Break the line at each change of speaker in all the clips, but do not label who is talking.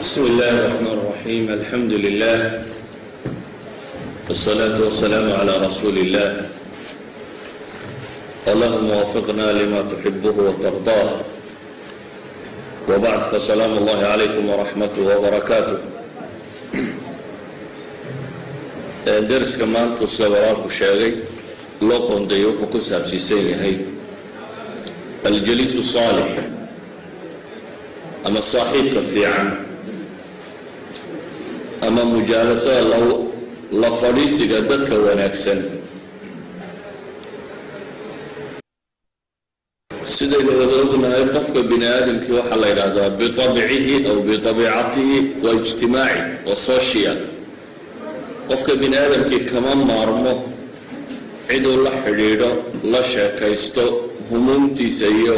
بسم الله الرحمن الرحيم. الحمد لله. والصلاة والسلام على رسول الله. اللهم وفقنا لما تحبه وترضاه. وبعد فسلام الله عليكم ورحمته وبركاته. maanta sida walaalku sheegay loo qoondeeyo wuxuu ku saabsiisan yahay aljaliisu saalix ama saaxiibka fiican ama mujaalasada la fadhiisiga dadka wanaagsan. Sidaynu wada ognahay qofka bini aadamkii waxaa la yidhaahdaa biabicihi aw biabiicatihi waa ijtimaaci waa social. Qofka bini aadamkii kama maarmo ciduu la xidhiidho la sheekaysto humuumtiisa iyo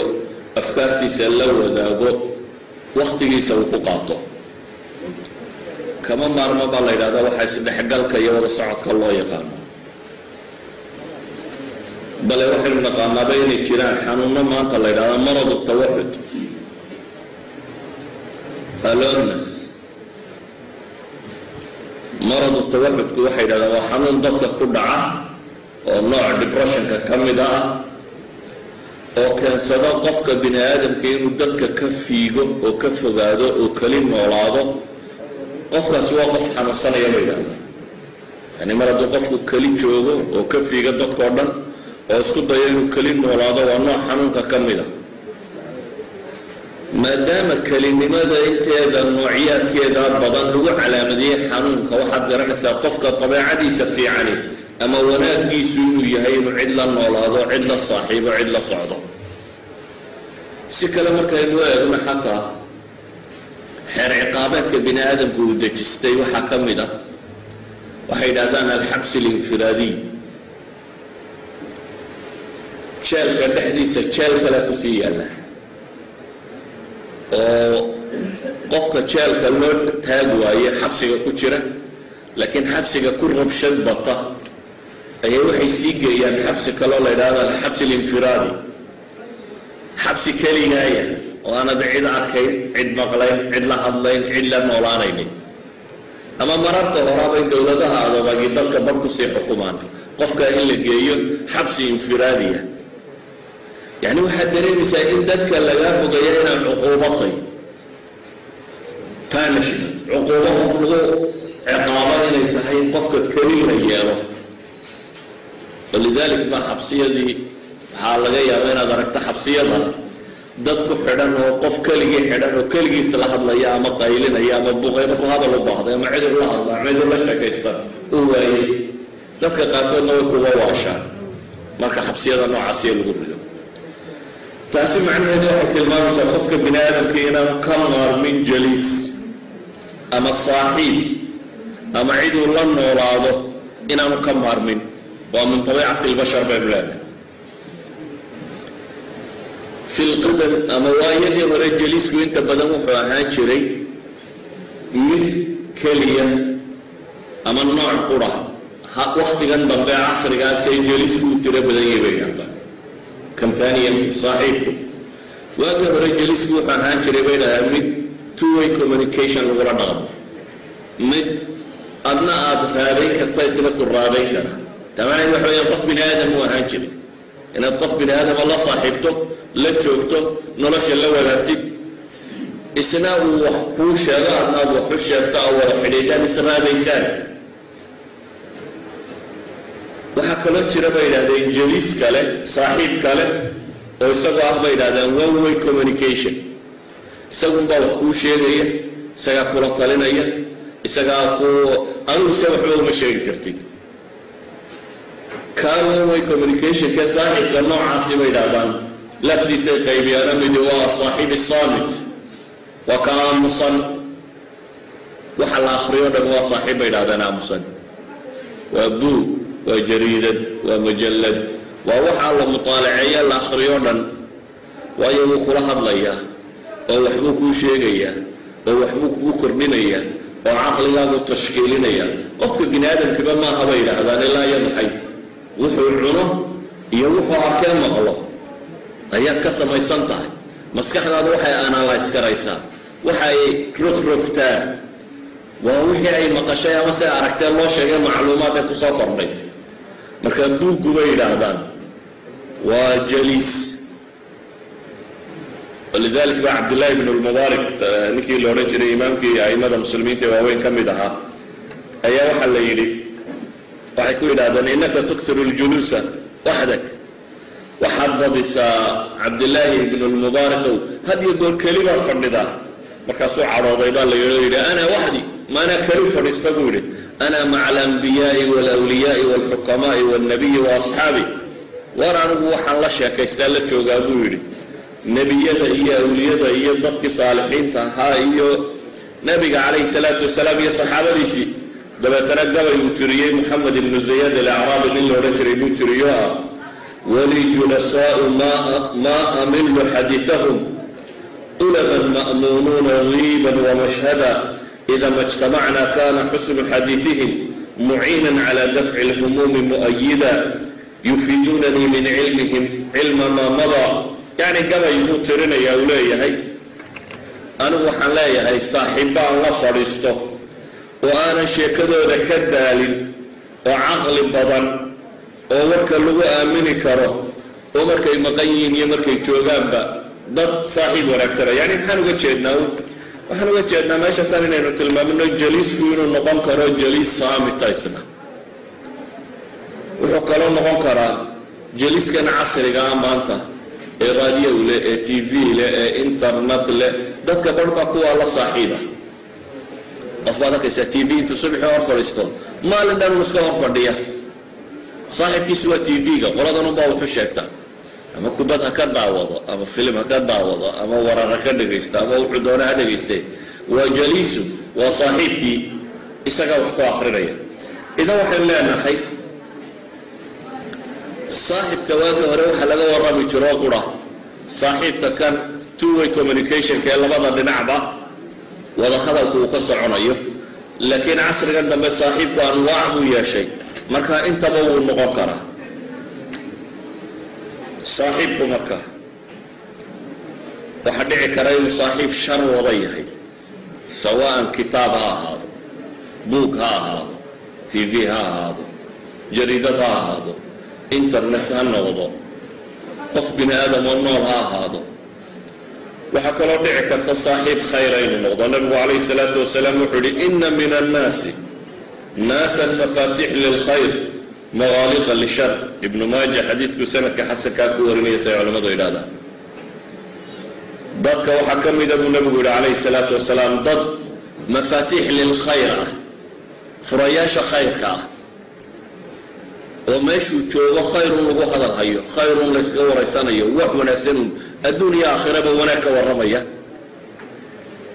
afkaartiisa la wadaago wakhtigiisa uu ku qaato kama maarmo baa la yidhahdaa waxaa isdhexgalka iyo wada socodka loo yaqaano bale waxaynu naqaanaaba inay jiraan xanuuno maanta la yidhahdaa maradu tawaxud alonas maradu tawaxudku waxay yidhahdaan waa xanuun dadka ku dhaca oo nooc depressionka ka mida ah oo keensado qofka bini aadamka inuu dadka ka fiigo oo ka fogaado oo keli noolaado qofkaasi waa qof xanuunsanaya ba yidhahdaa yani mar hadduu qofku keli joogo oo ka fiiga dadkao dhan oo isku dayo inuu keli noolaado waa nooc xanuunka ka mida maadaama kelinimada inteeda noocyaadkeeda badan lagu calaamadiyey xanuunka waxaad garanaysaa qofka dabeecadiisa fiicani ama wanaagiisu inuu yahay inuu cid la noolaado cid la saaxiibo cid la socdo si kale markaynu eegno xataa xeer ciqaabeedka bini aadamku uu dejistay waxaa ka mid ah waxay yidhahdaan alxabsi alinfiraadiy jeelka dhexdiisa jeel kale ku sii yaalla. Oo qofka jeelka loo taag waaye xabsiga ku jira laakiin xabsiga ku rabshad bata ayaa waxay sii geeyaan xabsi kaloo la yidhahdo alxabsi alinfiraadi. Xabsi keligaaya oo aanad cid arkayn cid maqlayn cid la hadlayn cid la noolaanaynin ama mararka horaabay dowladaha adabagi dadka bar kusii xukumaan qofka in la geeyo xabsi infiraadiya yani waxaad dareemaysaa in dadka lagaa fogeeya inaan cuquubatay punishment cuquubo qof lagu ciqaabo inay tahay qofka keli la yeelo walidalik baa xabsiyadii waxaa laga yaaba inaad aragto xabsiyada dad ku xidhan oo qof keligii xidhan oo keligiis la hadlaya ama qaylinaya ama buqay markuu hadal u baahday ama cidur la hadla ama cidur la sheekaysta uu waayey dadka qaarkoodna way kuga waashaan marka xabsiyada noocaasiya lagu rido. Taasi macnaheedu waxay tilmaamaysaa qofka bini aadamka inaan ka maarmin jaliis ama saaxiib ama ciduu la noolaado inaanu ka maarmin. Waa min abiicati lbashar baynu leenahay waayadii hore jaliisku inta badan wuxuu ahaan jiray mid keliya ama nooc qura waktigan dambe casrigaasee jaliisku u tiro badan yahay bay dhahdaa companion saaxiibku waagii hore jaliisku wuxuu ahaan jiray bay dhahaa mid two way communication lagula dhaqmo mid adna aada raadayn karta isna ku raadayn kara tamaanad waxa weya qof bini aadam uu ahaan la joogto nolosha la wadaagtid isna uu wax kuu sheego adna aad wax u sheegto a wada xidhiidhaan israadaysaan waxaa kaloo jira bay yidhahdeen jaliis kale saaxiib kale oo isagoo ah bay yidhahdeen one way communication. Isagunbaa wax kuu sheegaya isagaa kula talinaya isagaa ku adigu se waxba uma sheegi kartid. Kaa one way communicationka saaxiibka noocaasi bay yidhahdaan لفتي سيقي بأنمي دوار صاحب الصامت وكان مصن وحال آخر يوم دوار صاحب إلادنا مصن وابو وجريدا ومجلد ووحى الله مطالعيا الآخر يوما ويوك لها ضليا ويحبوك شيئيا ويحبوك بكر منيا وعقل الله تشكيلينيا قف بن آدم كما ما هبينا هذا لا يمحي وحو العنه يوحى اركان الله. Ayaad ka samaysan tahay maskaxdaadu waxay analyse garaysaa waxay rogrogtaa waa wixii ay maqashay ama se aragtee loo sheegay macluumaad ee kusoo kordhay marka buuggu bay yidhaahdaan waa jaliis bn lmubaarak ninkii la odhan jiray imaamkii aimada muslimiinta ee waaweyn ka mid ahaa ayaa waxaa la yidhi waxay ku yidhahdeen innaka tuktiru ljuluusa waxdak waxaad badisaa cabdillaahi ibnu lmubaarakow had iyo goor keli baa fadhidaa markaasuu cadhooday baa la oo yidhi ana waxdi maanaa keli fadhiista buu yidhi ana maca alanbiyaai walawliyaai walxukamaai walnabiyi waasxaabi war anigu waxaan la sheekaystaa la joogaa buu yidhi nebiyada iyo awliyada iyo dadkii saalixiinta ahaa iyo nabiga calayhi salaatu wasalaam iyo saxaabadiisii dabeetana gabay uu tiriyey moxamed ibnu zayad alacraabi nin la odhan jiray buu tiriyo ah ولي نساء ما ما أمل حديثهم. طلبا مأمونون غيبا ومشهدا. إذا ما اجتمعنا كان حسن حديثهم معينا على دفع الهموم مؤيدا. يفيدونني من علمهم علم ما مضى. يعني قبل يموت رنا يا ولي هي. أنا وحن لي هي صاحب الله وأنا شيكذا كدالي وعقل بضن. Oo warka lagu aamini karo oo markay maqan yihiin iyo markay joogaanba dad saaxiib wanaagsana yani maxaan uga jeednaa waxaan uga jeednaa meesha tan inaynu tilmaamino jaliisku inuu noqon karo jaliis saamita isna wuxuu kaloo noqon karaa jaliiskan casriga ah maanta ee raadiyow leh ee t v leh ee internet leh. Dadka barhka kuwaa la saaxiiba. Qof baad arkaysaa t v intuu subaxii hor fadhiisto maalin dhan iska hor fadhiya saaxiibkiisu waa t v-ga qoladan unbaa wuxu sheegta ama kubad ha ka daawado ama filim ha ka daawado ama warar ha ka dhagaysto ama wuxuu doona ha dhagayste waa jaliisu waa saaxiibkii isagaa wax ku akrinaya idan waxaynu leenahay saaxibka waagii hore waxaa laga warrami jiroo qura saaxiibka kan two-way communicationka ee labada dhinacba wada hadalku uu ka soconayo. Laakiin casrigan dambe saaxiibku anwaac buu yeeshay marka intaba wuu noqon karaa saaxiibku marka waxaa dhici kara inuu saaxiib shar wada yahay sawaan kitaab ha ahaado buug ha ahaado t v ha ahaado jariidad ha ahaado internet ha noqdo qof bini aadam oo nool ha ahaado waxaa kaloo dhici karta saaxiib khayra inuu noqdo nabigu calayhi salaatu wasalaam wuxuu yihi ina min annaasi ناس المفاتيح للخير مغالقا للشر. ابن ماجه حديث سنك حس كاكو ورمي سيع علماء ضد ضدك وحكم أبو النبي عليه الصلاة والسلام ضد مفاتيح للخير. فرياش خيرك. وماشي تشوف خير وهو الخير خير ليس غور وحو نفسن الدنيا آخرة ونك ورمية.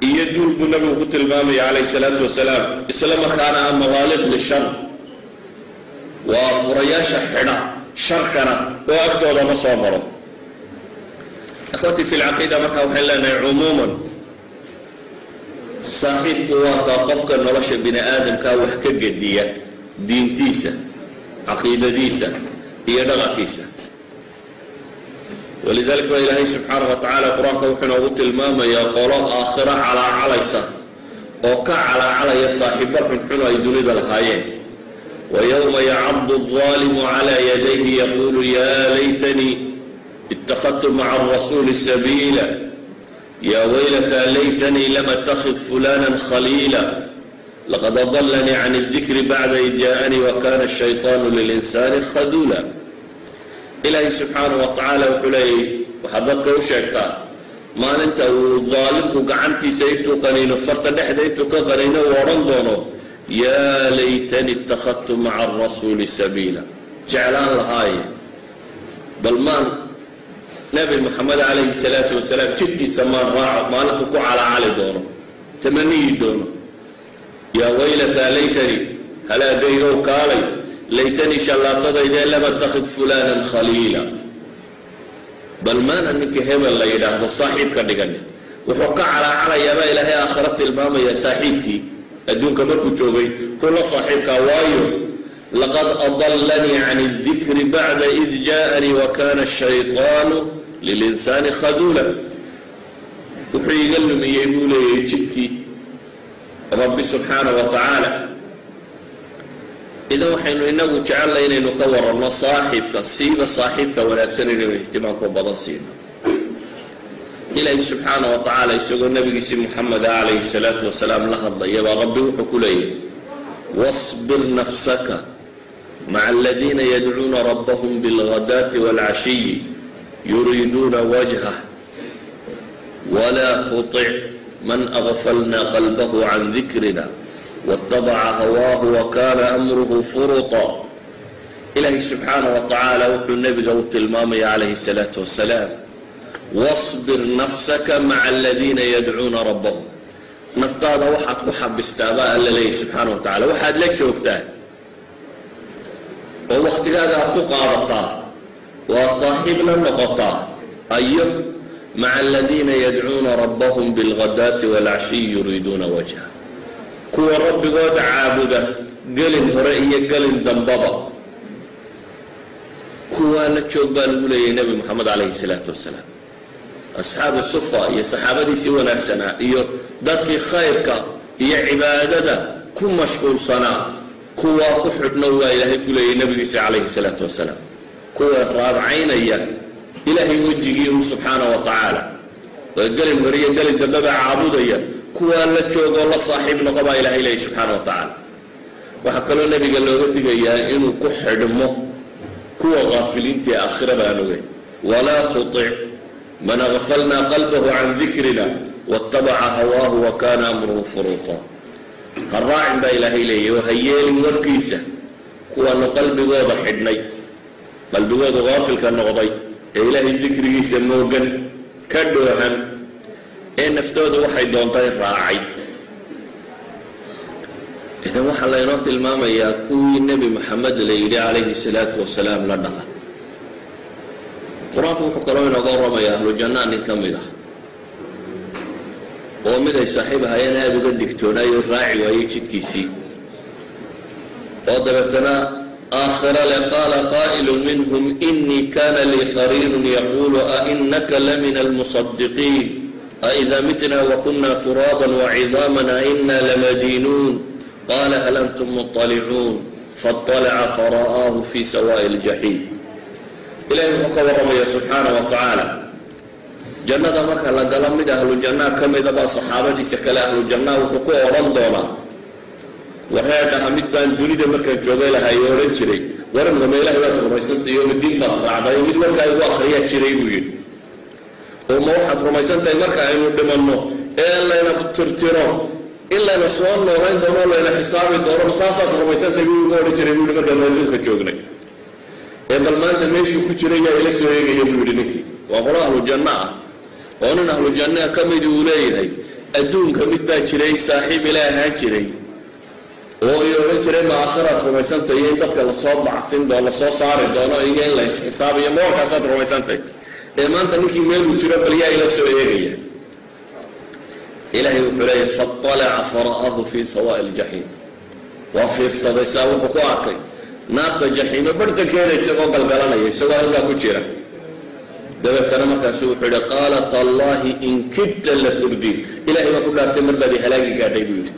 يدور بنا بوقت المام عليه الصلاة والسلام إسلام كان موالد للشر وفرياش حنا شركنا وأكتو لما صامره أخوتي في العقيدة ما كان حلنا عموما صاحب هو توقفك نرش بن آدم كاوح كجدية دين تيسا عقيدة ديسا هي دغا تيسا ولذلك بأي الله سبحانه وتعالى قرآن كوحنا وقتل يا يقول آخرة على عليسة وكا على علي صاحب الحن حنا يدل الهايين ويوم يعض الظالم على يديه يقول يا ليتني اتخذت مع الرسول سبيلا. يا ويلتى ليتني لم أتخذ فلانا خليلا. لقد ضلني عن الذكر بعد إذ جاءني وكان الشيطان للإنسان خذولا. إلهي سبحانه وتعالى وحليه. وحبك وشكتا ما أنت ظالمك وقعمتي سيبتو قنينه فرت دحديتو كقنينه ورنبونه يا ليتني اتخذت مع الرسول سبيلا. جعلان الهاية بل ما نبي محمد عليه الصلاة والسلام جدي سمان راع كو على علي دونه تمني دونه يا ويلة ليتني هلا بيرو كالي. ليتني شلاطه إذا لم أتخذ فلانا خليلا. بل ما انك هبل لا يدعه صاحب كدغن وحق على على يا با إلهي آخرت الماما يا صاحبك. أدونك ما كنت كل صاحبك وايو. لقد أضلني عن الذكر بعد إذ جاءني وكان الشيطان للإنسان خذولا. وحي قال لهم يا ربي سبحانه وتعالى إذا وحينا إنه جعل لنا إنه قور الله صاحب كسيب صاحب كولا سنين اهتمامك وبضصين إلى سبحانه وتعالى يسوق النبي سيد محمد عليه الصلاة والسلام له الله يا رب وحكولي واصبر نفسك مع الذين يدعون ربهم بالغداة والعشي يريدون وجهه. ولا تطع من أغفلنا قلبه عن ذكرنا. واتبع هواه وكان أمره فرطا إلهي سبحانه وتعالى وحن النبي قوت المامي عليه الصلاة والسلام. واصبر نفسك مع الذين يدعون ربهم. نفتاد وحد وحد باستاباء الله سبحانه وتعالى. وحد لك شوكتان ووقت هذا أتقى وصاحبنا النقطة أيه مع الذين يدعون ربهم بالغداة والعشي يريدون وجهه. Kuwa rabbigooda caabuda gelin hore iyo gelin dambaba. kuwaa la joog baa lagu leeyahy nebi moxamed calayhi salaatu wasalaam. Asxaabi sufa iyo saxaabadiisii wanaagsanaa iyo dadkii khayrka iyo cibaadada ku mashquulsanaa kuwaa ku xidhno waa ilaahay ku leeyahy nebigiisa calayhi salaatu wasalaam. Kuwa raadcaynaya ilaahay wejigii u subxaana wa tacaala oo gelin hore iyo gelin dambeba caabudaya kuwaa la joogoo la saaxiib noqo baa ilahay leeyahy subxaana wa tacaala waxaa kaloo nebiga looga digayaa inuu ku xidhmo kuwa kaafiliinta ee aakhirada aan ogeyn walaa tutic man agfalna qalbahu can dikrina watabaca hawaahu wa kana amruhu furuuta ha raacin baa ilaahay leeyahy oo ha yeelin warkiisa kuwaanu qalbigooda xidhnay qalbigooda kaafilka noqday ee ilaahay dikrigiisa moogan ka dhoohan ee naftooda waxay doontay raacay idan waxaa laynoo tilmaamayaa kuwii nebi moxamed la yidhi calayhi salaatu wasalaam la dhaqa qur-aanku wuxuu kaloo inooga warramaya ahlu jannaa nin ka mid ah oo mid ay saaxiib ahayeen aada uga digtoonaayoo raaci waayey jidkiisii oo dabeetana aakhira le qaala qaa'ilu minhum inii kana lii qariinun yaquulu ainaka lamina almusadiqiin أئذا متنا وكنا ترابا وعظاما إنا لمدينون. قال هل أنتم مطلعون؟ فاطلع فرآه في سواء الجحيم. إلهي وقال ربي سبحانه وتعالى. جنة مكة لا تلمد أهل الجنة؟ كما إذا با صحابة سكلا أهل الجنة وحقوا ورم دولا. وهذا حمد بان دوني مكة جوغي لها يورن شري ورم غميلة لها تغميسة يوم الدين بطرع بان يدور كأي واخرية شري بيوت ee layna tirtiro in layna soo noolayn doono o layna xisaabi doono saasaad rumaysantahay buu igu odhan jiray buu yihi markaan adduunka joognay ee bal maanta meeshuu ku jiray yaa ila soo eegaya buu yidhi ninkii waa qolo ahlu janno ah oo nin ahlu jannaa ka midi uu leeyahay adduunka mid baa jiray saaxiib ila ahaan jiray oo i odhan jiray ma aakhiraad rumaysantay iyo in dadka lasoo bacfin doo lasoo saari doono iyo in la isxisaabiyo ma warkaasaad rumaysantay ee maanta ninkii meeluu jiro bal yaa ila soo eegaya ilaahay wuxuu leeyahy faalaca fara'ahu fi sawaa'i ljaxiim waa fiirsaday saa wuxuu ku arkay naarta jaxiimo barhtankeeda isagoo galgalanaya isagoo halkaa ku jira dabeetana markaasu wuxuu yihi qaalat allahi in kidta la turdiin ilahay baa ku dhaartay mar baad i halaagi gaadhay buu yidhi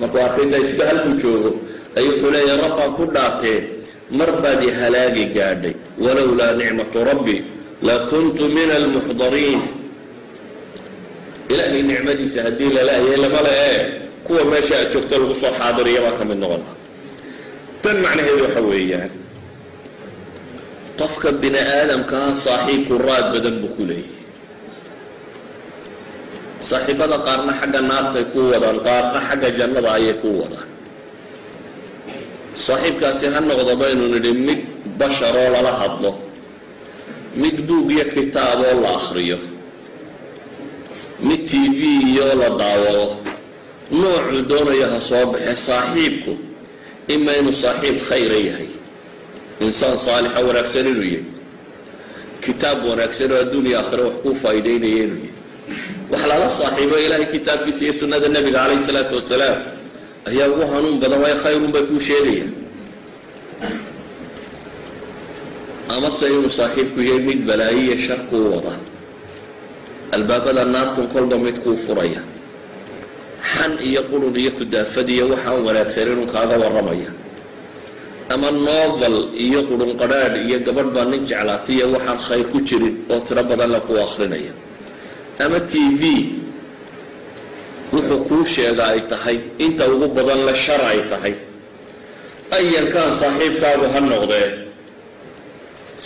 markuu arkay intaa isba halkuu joogo ayuu wuxuu leeyahy rabbaan ku dhaartee mar baad i halaagi gaadhay walowlaa nicmatu rabbi لكنت من المحضرين. إلى أن نعمتي سهدي لا هي إلا ما لا إيه كو ما شاء تقتل وصو حاضر يا راك من نغنى تن معنى هي الوحوية يعني قفك بن آدم كان صاحب كراد بدل بكولي. صاحب هذا قارنا حق النار تيكو قارنا حق الجنة ضايكو صاحب كاسي هنغضبين ندمك بشر ولا هضلو mid buug iyo kitaaboo la akhriyo. Mid t v iyo la daawado. Noocuu doonaya ha soo baxe saaxiibku. Ima inuu saaxiib khayra yahay. Insaan saalixa wanaagsan inuu yahay. Kitaab wanaagsan oo adduuniya aakhire wax kuu faa'iideynaya inuu yahay. Wax lala saaxiibo ilaahay kitaabkiisa iyo sunnada nebiga calayhi salaatu wasalaam ayaa ugu hanuun badan waayo khayrun bay kuu sheegayaan amase inuu saaxiibku yahay mid balaayo iyo shar kuu wada. Albaabada naartun kolba mid kuu furaya. Xan iyo qurun iyo kudaafad iyo waxaan wanaagsaninun kaaga warramaya. Ama novel iyo qurun qadhaadh iyo gabadh baa nin jeclaataiyo waxaan khayr ku jirin oo tiro badan la kuu akrinaya ama t v wuxuu kuu sheega ay tahay inta ugu badan le shar ay tahay. Ayankaan saaxiibkaagu ha noqdee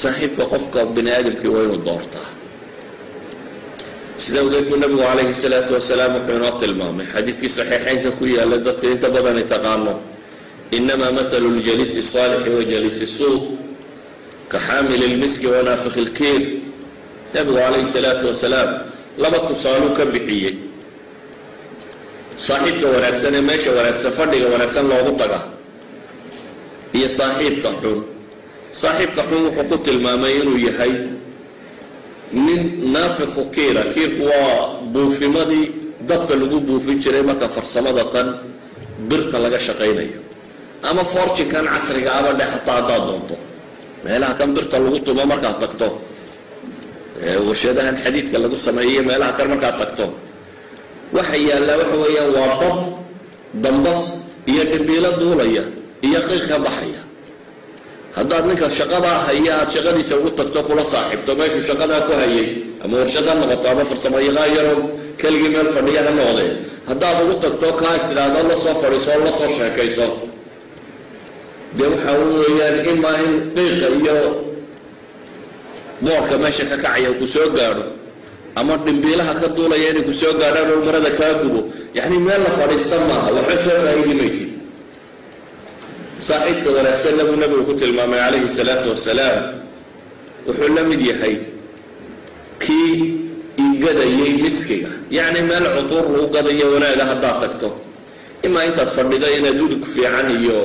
saaxiibka qofka bini aadamkii waa inuu doortaa sida awgeed buu nabigu calayhi salaatu wasalaam wuxuu inoo tilmaamay xadiidkii saxiixeynka ku yaalla dadka inta badani taqaano inamaa mathalu ljaliisi saalixi wa jaliisi suu ka xaamili lmiski wanaafiki lkiir. Nabigu calayhi salaatu wasalaam laba tusaaluu ka bixiyey. Saaxiibka wanaagsan ee meesha wanaagsan fadhiga wanaagsan loogu taga iyo saaxiibka xun saaxiibka xun wuxuu ku tilmaamay inuu yahay nin naafiku kiira. Kiirku waa buufimadii dabka lagu buufin jiray marka farsamada tan birta laga shaqaynayo. Ama fortunkan casriga aba dhe hataa haddaad doonto. Meelaha kan birta lagu tumo markaad tagto. Warshadahan xadiidka lagu sameeyo meelaha kan markaad tagto. Waxa yaallaa waxa weeyaan waa dab dambas iyo dhimbiilo duulaya iyo qiiq ka baxaya haddaad ninka shaqadaa haya aad shaqadiisa ugu tagto kula saaxiibto meeshuu shaqadaa ku hayay ama warshad ha noqoto ama farsamo yaqaan yaroo keligii meel fadhiya ha noqdee. Haddaad ugu tagto kaas tidhaahdo la soo fadhiiso oo la soo sheekayso. Dee waxa weeyaan imaa in qiiqa iyo boodhka meesha ka kacaya ku soo gaadho ama dhimbiilaha ka duulaya inay ku soo gaadhaan oo marada kaa gubo. Yacni meel la fadhiista maaha waxba soo faa'iidi maysid saaxiibka wanaagsanna buu nabigu ku tilmaamay calayhi salaatu wasalaam wuxuu la mid yahay kii igadayay miskiga. Yacni meel cudur lagu gadayo wanaaga haddaad tagto. Imaa intaad fadhido inaad udug fiican iyo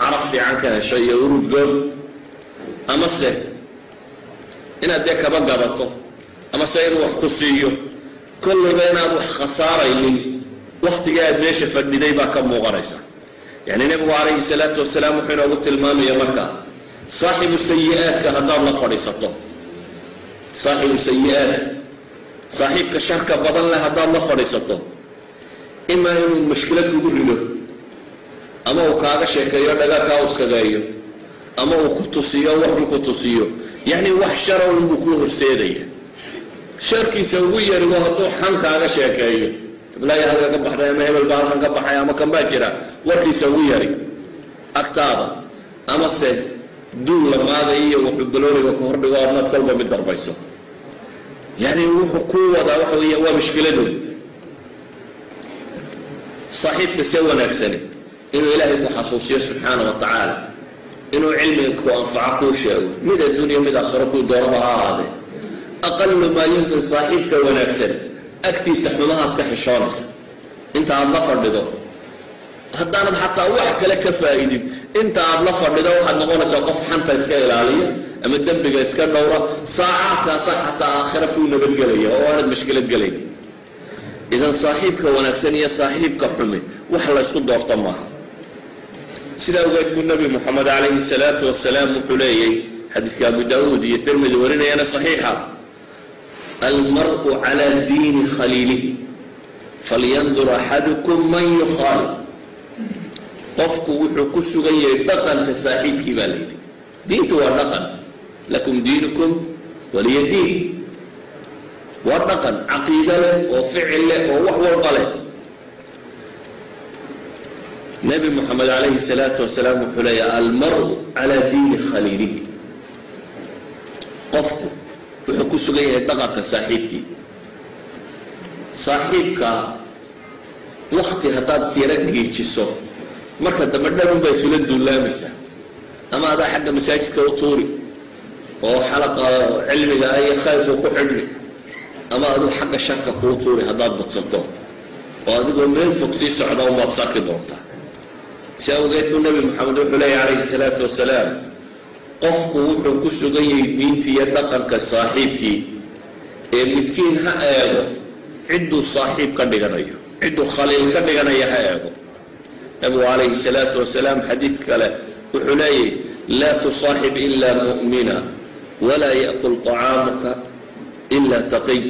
caraf fiican ka hesho iyo urudgood amase inaad dee kaba gadato amase inuu wax ku siiyo. Kollayba inaad wax khasaaraynin wakhtiga aad meesha fadhiday baa ka muuqanaysa يعني نبغى عليه الصلاة والسلام حين قلت المام يا مكة صاحب السيئات كهدار لفر يسطن صاحب السيئات صاحب كشركة بضل لها دار لفر يسطن إما أن المشكلة تقول له أما هو كاغا شيخ كيو لغا كاوس كغايو أما هو كتوسيو وحن كتوسيو يعني وحشرة ومكوه السيدي شركي سوية لغا هدو حن كاغا شيخ كيو لا يهلا قبح رأي مهم البارحن قبح رأي أما كم باجرة وكيسويري أكتابا أما سي دول لما ذي وحبلوني وكهربي وأنا أتكلم من دربيسو يعني هو قوة وحوية ومشكلة دول. صحيح تسوى نفسنا إنه إلهي بحصوصية سبحانه وتعالى. إنه علمك وأنفعك وشيء مدى الدنيا مدى خرق دورها هذا. أقل ما يمكن صاحبك ونفسك أكتي استخدمها في حشانك أنت عم بفر بدور haddaanad xataa wax kale ka faa-idin inta aad la fadhido waxaad noqonaysaa qof xanta iska ilaaliya ama dembiga iska dhowra saacaadkaasa xataa aakhira kuu nabadgelaya oo aanad mashkilad gelayn idan saaxiibka wanaagsan iyo saaxiibka xumi wax laysku doorto maaha sidaa ogeed buu nabi moxamed calayhi salaatu wasalaam wuxuu leeyay xadiidka abu daauud iyo tirmidi warinayana saxiixa almaru calaa diini khaliilihi falyandur axadukum man yukhaalib qofku wuxuu ku sugan yahay dhaqanka saaxiibkii baa layidhi diintu waa dhaqan. Lakum diinukum waliya diin. Waa dhaqan caqiido leh oo ficil leh oo wax walba leh. Nabi moxamed calayhi salaatu wasalaam wuxuu leeyahay almaru calaa diini khaliilihi qofku wuxuu ku sugan yahay dhaqanka saaxiibkii. Saaxiibka wakti haddaad siyaro geejiso marka dambe dhanun baa isula duulaamaysaa ama adaa xagga masaajidka u tuuri oo xalaqa cilmiga ah iyo khayrku ku xidhmi ama aduu xagga sharka kuu tuuri haddaad badsato oo adigoo meel fog sii socda umaad sarki doontaa si awgeed buu nabi maxamed wuxuu leeyahy calayhi salaatu wasalaam qofku wuxuu ku sugan yahay diinta iyo dhaqanka saaxiibkii ee midkiin ha eego cidduu saaxiib ka dhiganayo cidduu khaliil ka dhiganaya ha eego أبو عليه الصلاة والسلام حديث كلا وحلي لا تصاحب إلا مؤمنا ولا يأكل طعامك إلا تقي.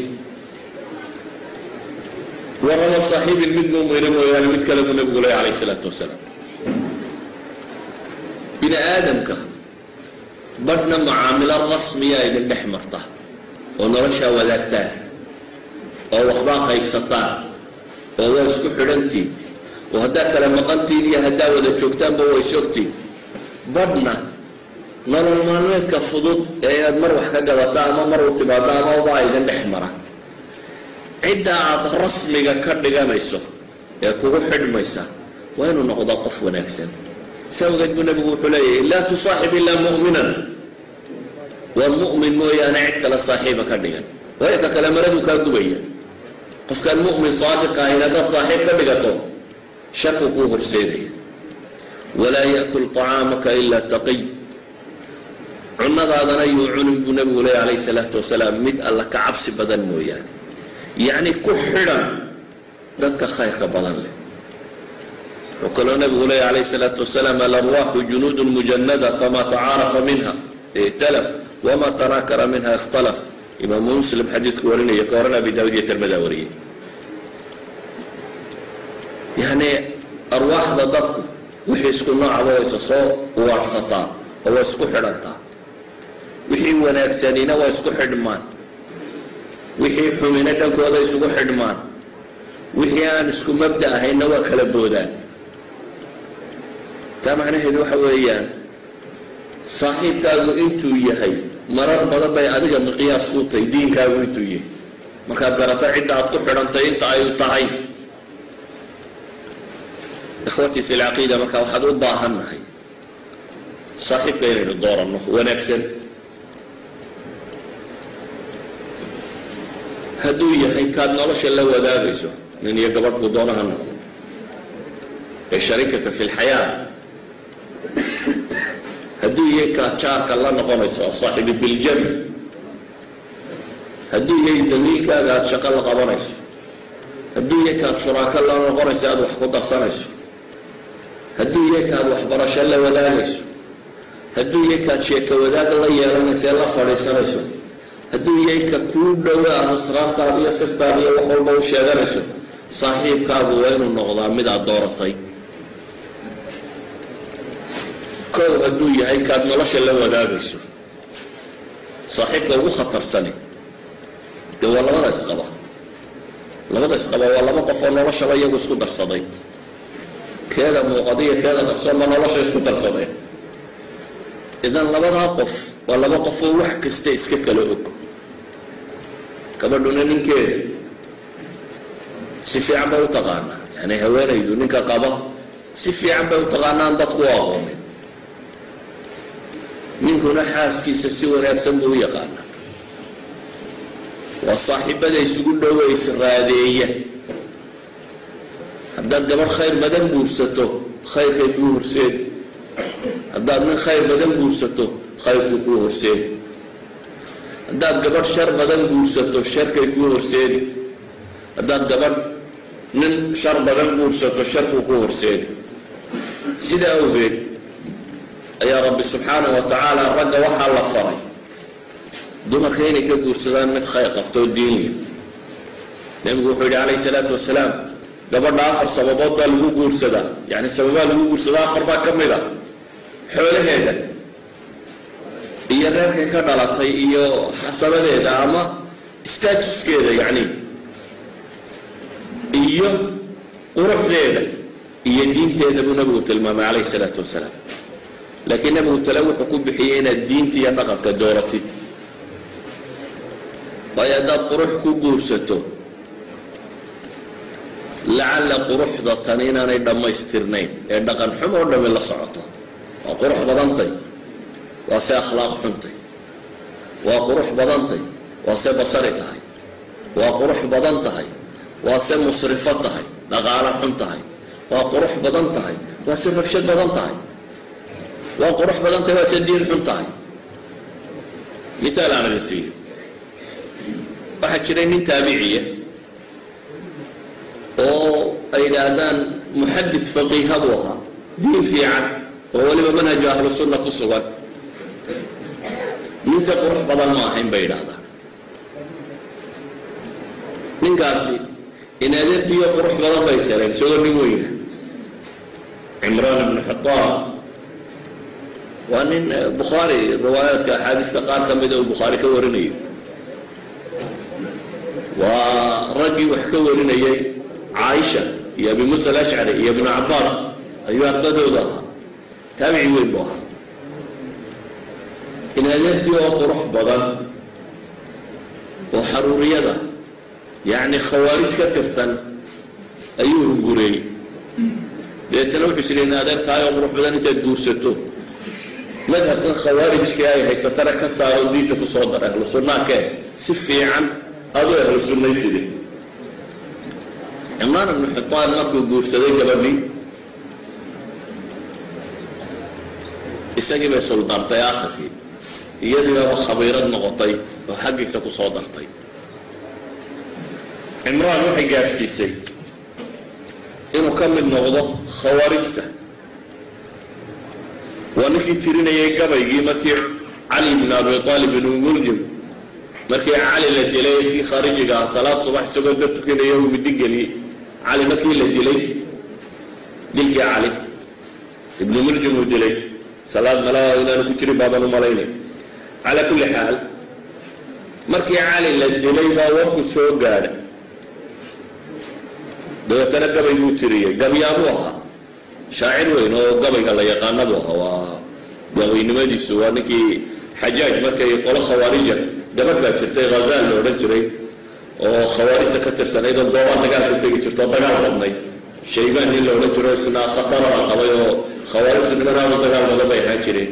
ورغم صاحب المد مؤمن يعني متكلم النبي عليه الصلاة والسلام. بن آدم كه بدنا معاملة رسمية إلى النحمر طه ونرشها ولا تاتي أو أخباقها يكسطان أو يسكح رنتي maqantiin iyo haddaa wada joogtaanba waa is ogtiin badhna nolol maalmeedka fudud ee inaad mar wax ka gadata ama mar u timaado ama ubaa idin dhex mara cidda aad rasmiga ka dhiganayso ee kugu xidhmaysa waa inuu noqdaa qof wanaagsan si awgeed buu nabigu wuxuu leeyahay laa tusaaxib ilaa mu'minan waa mu'min mooyaane cid kale saaxiiba ka dhigan waayo ka kale maraduu kaa gubaya qofkaan mu'min saadiqa ahayn haddaad saaxiib ka dhigato شققوه رسيني ولا يأكل طعامك إلا تقي عنا هذا نيو عنب نبي ولي عليه الصلاة والسلام مد الله كعبس بدن مويان يعني كحرا ذاتك خيرك بدن لي وقال نبي ولي عليه الصلاة والسلام الأرواح جنود مجندة فما تعارف منها. ائتلف وما تناكر منها اختلف. إمام مسلم حديث كورينا يقارن بدوية المداوريين yacni arwaaxda dadku wixii isku noocaba waa isa soo uwaadhsataa oo waa isku xidhantaa wixii wanaagsanina waa isku xidhmaan wixii xumina dhankooda isugu xidhmaan wixii aan isku mabda ahaynna waa kala boodaan taa macnaheedu waxa weeyaan saaxiibkaagu intuu yahay marar badan bay adiga miqyaas ku tahay diinkaagu intuu yahay markaad garata cidda aad ku xidhantay inta ay tahay ikhwatii fi lcaqiida marka waxaad u baahannahay saaxiibka inaynu dooranno wanaagsan hadduu yahay kaad nolosha la wadaagayso nin iyo gabadhku doonaha noqdo ee sharikaka fi lxayaa hadduu yahay kaad jaarka la noqonayso asaaxibi biljami hadduu yahay zamiilkaaga aada shaqo la qabanayso hadduu yahay kaad shuraako la noqonayso aada wax ku darsanayso هدو يكا دوح برشا لا ولا ليس هدو يكا تشيكا وداد الله يالا نسي الله فريسا ليس هدو يكا كل دواء نصران طابية سبارية وحول بوشا ليس صاحب كابو وين النغضاء مدى الدورة طي كل هدو يكا نلاش لا ولا ليس صاحب كابو خطر سنة دوالا ما لا يسقضى لا ما لا يسقضى والله ما قفر نلاش لا يسقضى iyagu isku darsaday keeda keeda qarsoonba nolosha isku darsadeen idan labadaa qof waa laba qof oo wax kasta iska kala og. Gabadhuna ninkeeda si fiican bay u taqaanaa. Yani haweenaydu ninka qaba si fiican bay u taqaanaan dadku u aqoonin. Ninkuna xaaskiisa si wanaagsan buu u yaqaanaa. Waa saaxiibada isugu dhowa israadeeya هذا جبر خير بدن بورسته خير بورسين هذا من خير بدن بورسته خير بورسين هذا جبر شر بدن بورسته شر بورسين هذا جبر من شر بدن بورسته شر بورسين سيدا أوبي. يا رب سبحانه وتعالى رد وحى الله فرح دوما كيني كبور سلام من خير. قبطو الدين. نبي عليه الصلاة والسلام gabadha afar sababood baa lagu guursadaa. Yani sababaa lagu guursadaa afar baa ka mid a xoolaheeda iyo reerkay ka dhalatay iyo xasabadeeda ama statuskeeda yacni iyo quruxdeeda iyo diinteeda buu nabigu tilmaamay calayhi salaatu wasalaam. Laakiin nabigu tale wuxuu ku bixiyey inaad diinta iyo dhaqanka dooratid. Waayo haddaad qurux ku guursato لعل قروح ذاتنين أنا يدم يسترنين. إذا كان حمر دم الله صعته وقروح بدنتي واسي أخلاق حنتي وقروح بدنتي واسي بصرتهاي وقروح بدنتهاي واسي مصرفتهاي لغالة حنتهاي وقروح بدنتهاي واسي فكشت بدنتهاي وقروح بدنتهاي واسي الدين حنتهاي مثال أنا الرسول واحد شرين من تابعية. Ahlu sunna ku sugan ninse qurux badan ma ahayn bay yidhaahdaan ninkaasi in adeertiiyo qurux badan bay sareen isagoo nin weyna cimraan ibnu xitaan waa nin bukhaari riwaayaadka axaadiista qaar ka mida uu bukhaari ka warinayo waa raggii wax ka warinayay iyo abi muusa alashcari iyo ibnu cabaas ayuu ardadooda ahaa taabici weyn buu ahaa in adeertii oo qurux badan oo xaruuriyada yacni khawaarij ka tirsan ayuu hungureeyey dabeetana wuxuu is in adeer tahay oo qurux badan intaad guursato madhabkan khawaarijkii ay haysatana ka saaro diinta kusoo dara ahlu sunnaakee si fiican aduu ahlu sunnayside xitaan markuu guursaday gabadhii isagii bay suldaartay akhirkii iyadiibaba khabiirad noqotay oo xaggiisa ku soo dartay cimraan waxay gaadhsiisay inuu ka mid noqdo khawaarijta waa ninkii tirinayay gabaygii markii cali bn abi aalib ibnu muljim markii cali la dilay kii kharijiga ah salaad subax isagoo dad tukanaya uu midi geliyey muljim uu dilay salaad malaa inaanu ku jirin baaban u malaynay calaa kulli xaal markii cali la dilay baa warku soo gaadha dabeetana gabay buu tiriyey gabyaabuu ahaa shaacir weyn oo gabayga la yaqaanabuu ahaa waa gabaynimadiisu waa ninkii xajaaj markay qolo khawaarija gabadh baa jirtay ghazaal la odhan jiray oo khawaarijta ka tirsanayd oo goobaa dagaal ka tegi jirto oo dagaal badnay shaybaan nin la odhan jiro isna khataraba qabay oo khawaarijtu nimanaadu dagaal badan bay ahaan jireen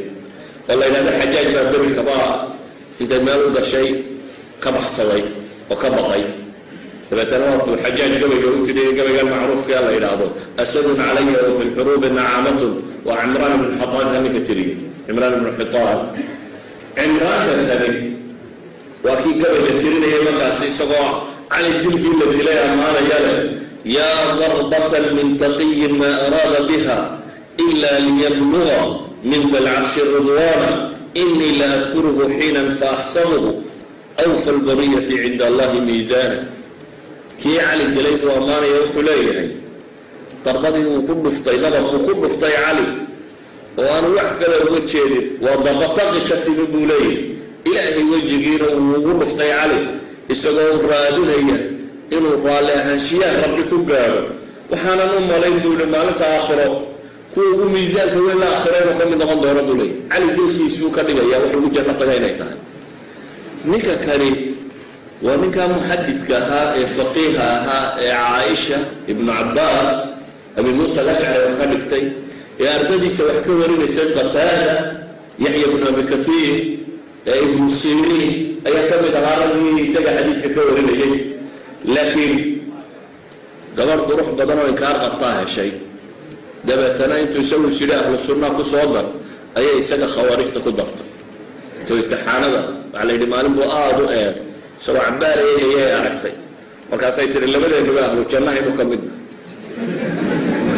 oo la yidhahda xajaaj baa beri kabaa intay meel u gashay ka baxsaday oo ka baqay dabeetana waatuu xajaaj gabayga u tidhi gabaygan macruufkaa la yidhaahdo asadun calaya wa fi lxuruubi nacaamatun waa cimraan ibnu xitaan ka ninka tiriyey cimraan ibnu xitaan cimraanka kani وكي قبل ترين يا من قاسي سقع علي الدين النبي لا ما لا يا ضربة من تقي ما أراد بها إلا ليبلغ من ذا العرش رضوانا إني لأذكره حينا فأحسبه أوفى البرية عند الله ميزانا كي علي دليل وأمان يا حلي يعني طردني وكل فطي لغة وكل فطي علي وأنا وحكى له وجهي وضبطني كثير بوليه raalli ahaanshiyaha rabbi ku gaadho waxaanan u malayn buu yihi maalinta aakhiro kuwa ugu miisaanka weyn la aakhiro inuu ka mid noqon doono buu leeyahy cali dilkiisuu ka dhigaya wuxuu ugu janno taga inay tahay ninka kani waa ninkaa muxadidka ahaa ee faqiiha ahaa ee caaisha ibnu cabaas abi muusa alashcari wax ka dhigtay ee ardadiisa wax ka warinaysa qataada yaxya bnu abi kahiir ee siriin ayaa ka mid ahaa raggii isaga xadiidka ka warinayay laakiin gabadh qurux badan oo inkaar qabtaa heshay dabeetana intuu isagu is yidhi ahlu sunna ku soo dar ayay isaga khawaarijta ku dartay to imtixaanada waxaa la yidhi maalin buu aada u eeg isagoo cabaar eegayay aragtay markaasay tiri labadeenuba ahlu jannahaynu ka midna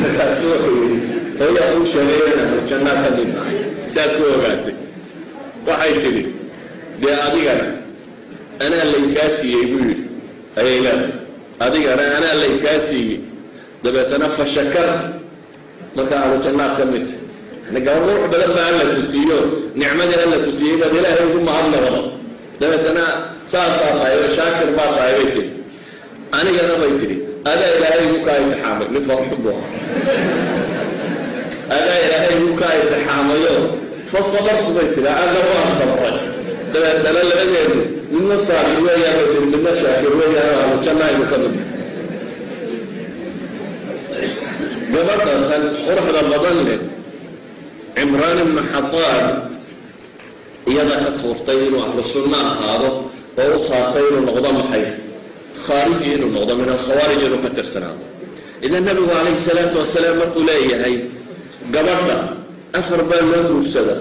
markaasu wuxuu yidhi hooyaa kuu sheegeeyan ahlu jannaa ka midna saad ku ogaatay waxay tidhi ayay leedahay adigana anaa laynkaa siiyey dabeetana fa shakart marka ahlu jannaad ka midta yani gabadh qurux badan baa alla ku siiyo nicmadii alla ku siiyey baad ilaahay ugu mahadnaqdo dabeetana saasaa tahay oo shaakir baa tahay bay tiri anigana bay tidhi adaa ilaahay igu kaa imtixaamay nin farxu buu ahaa adaa ilaahay igu kaa imtixaamayo fa sabartu bay tiri aga waan sabray dabeetana labadeedu midna saakir weeyaan midna shaakir weeyaan ahlu jannahaynu ka mid gabadha tan quruxda badan leh cimraan ibnu xataan iyada ka tuurtay inuu ahlu sunno ahaado oo u saartay inuu noqdo maxay? Khaariji inuu noqdo min alkhawaarij inuu ka tirsanaado. Idan nabigu calayhi salaatu wasalaam markuu leeyahay gabadha afar baa loo guursada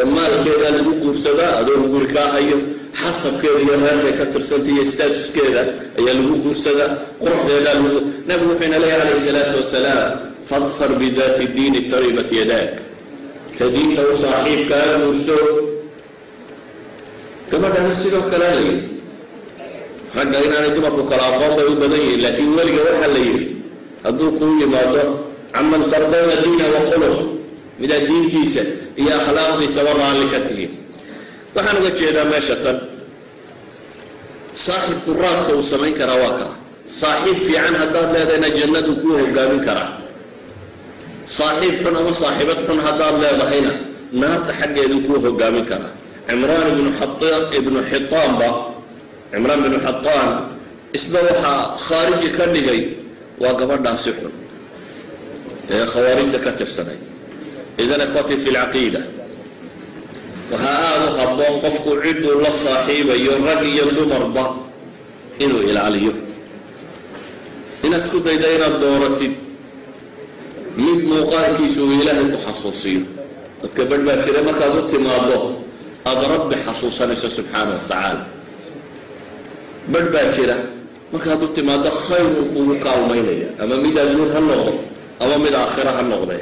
maalkeeda lagu guursadaa adoo guri kaa hayo xasabkeeda iyo reerkay ka tirsanta iyo staatuskeeda ayaa lagu guursadaa quruxdeedaa lagu nabigu wuxuuna leeyahay calayhi salaatu wasalaam fadfar bidaati diini taribat yadaak ka diinta u saaxiibkaa guurso gabadhana sidoo kale lay ragga inaanay dumarku kala aqoon bay u badan yihiin laakiin weliga waxaa la yidhi hadduu kuu yimaado caman tardawna diina wa khuluq diintiisa iyo akhlaaqdiisaba raalli ka tihiin waxaan uga jeedaa meesha tan saaxibku raadka uu samayn karaa waa kaa saaxiib fiican haddaad leedahayna jannadu kuu hogaamin karaa saaxiib xun ama saaxiibad xun haddaad leedahayna naarta xaggeedu kuu hogaamin karaa cimraan ibnu ibnu xitaanba cimraan binu xataan isba waxaa khaariji ka dhigay waa gabadhaasi xun ee khawaarijta ka tirsanay إذا أخوتي في العقيدة. وهذا هبون قفك عدو للصاحب يرغي يلو مربا. إنو إلى عليه إنا أتكد إدينا الدورة من موقعك سوء إله المحصوصين تكبر باكرة ما كانت تماضه أضرب بحصوصا نسا سبحانه وتعالى. بل باكرة ما كانت تماضه خير وقوك أو أما مدى جنون هل أما مدى آخرة هل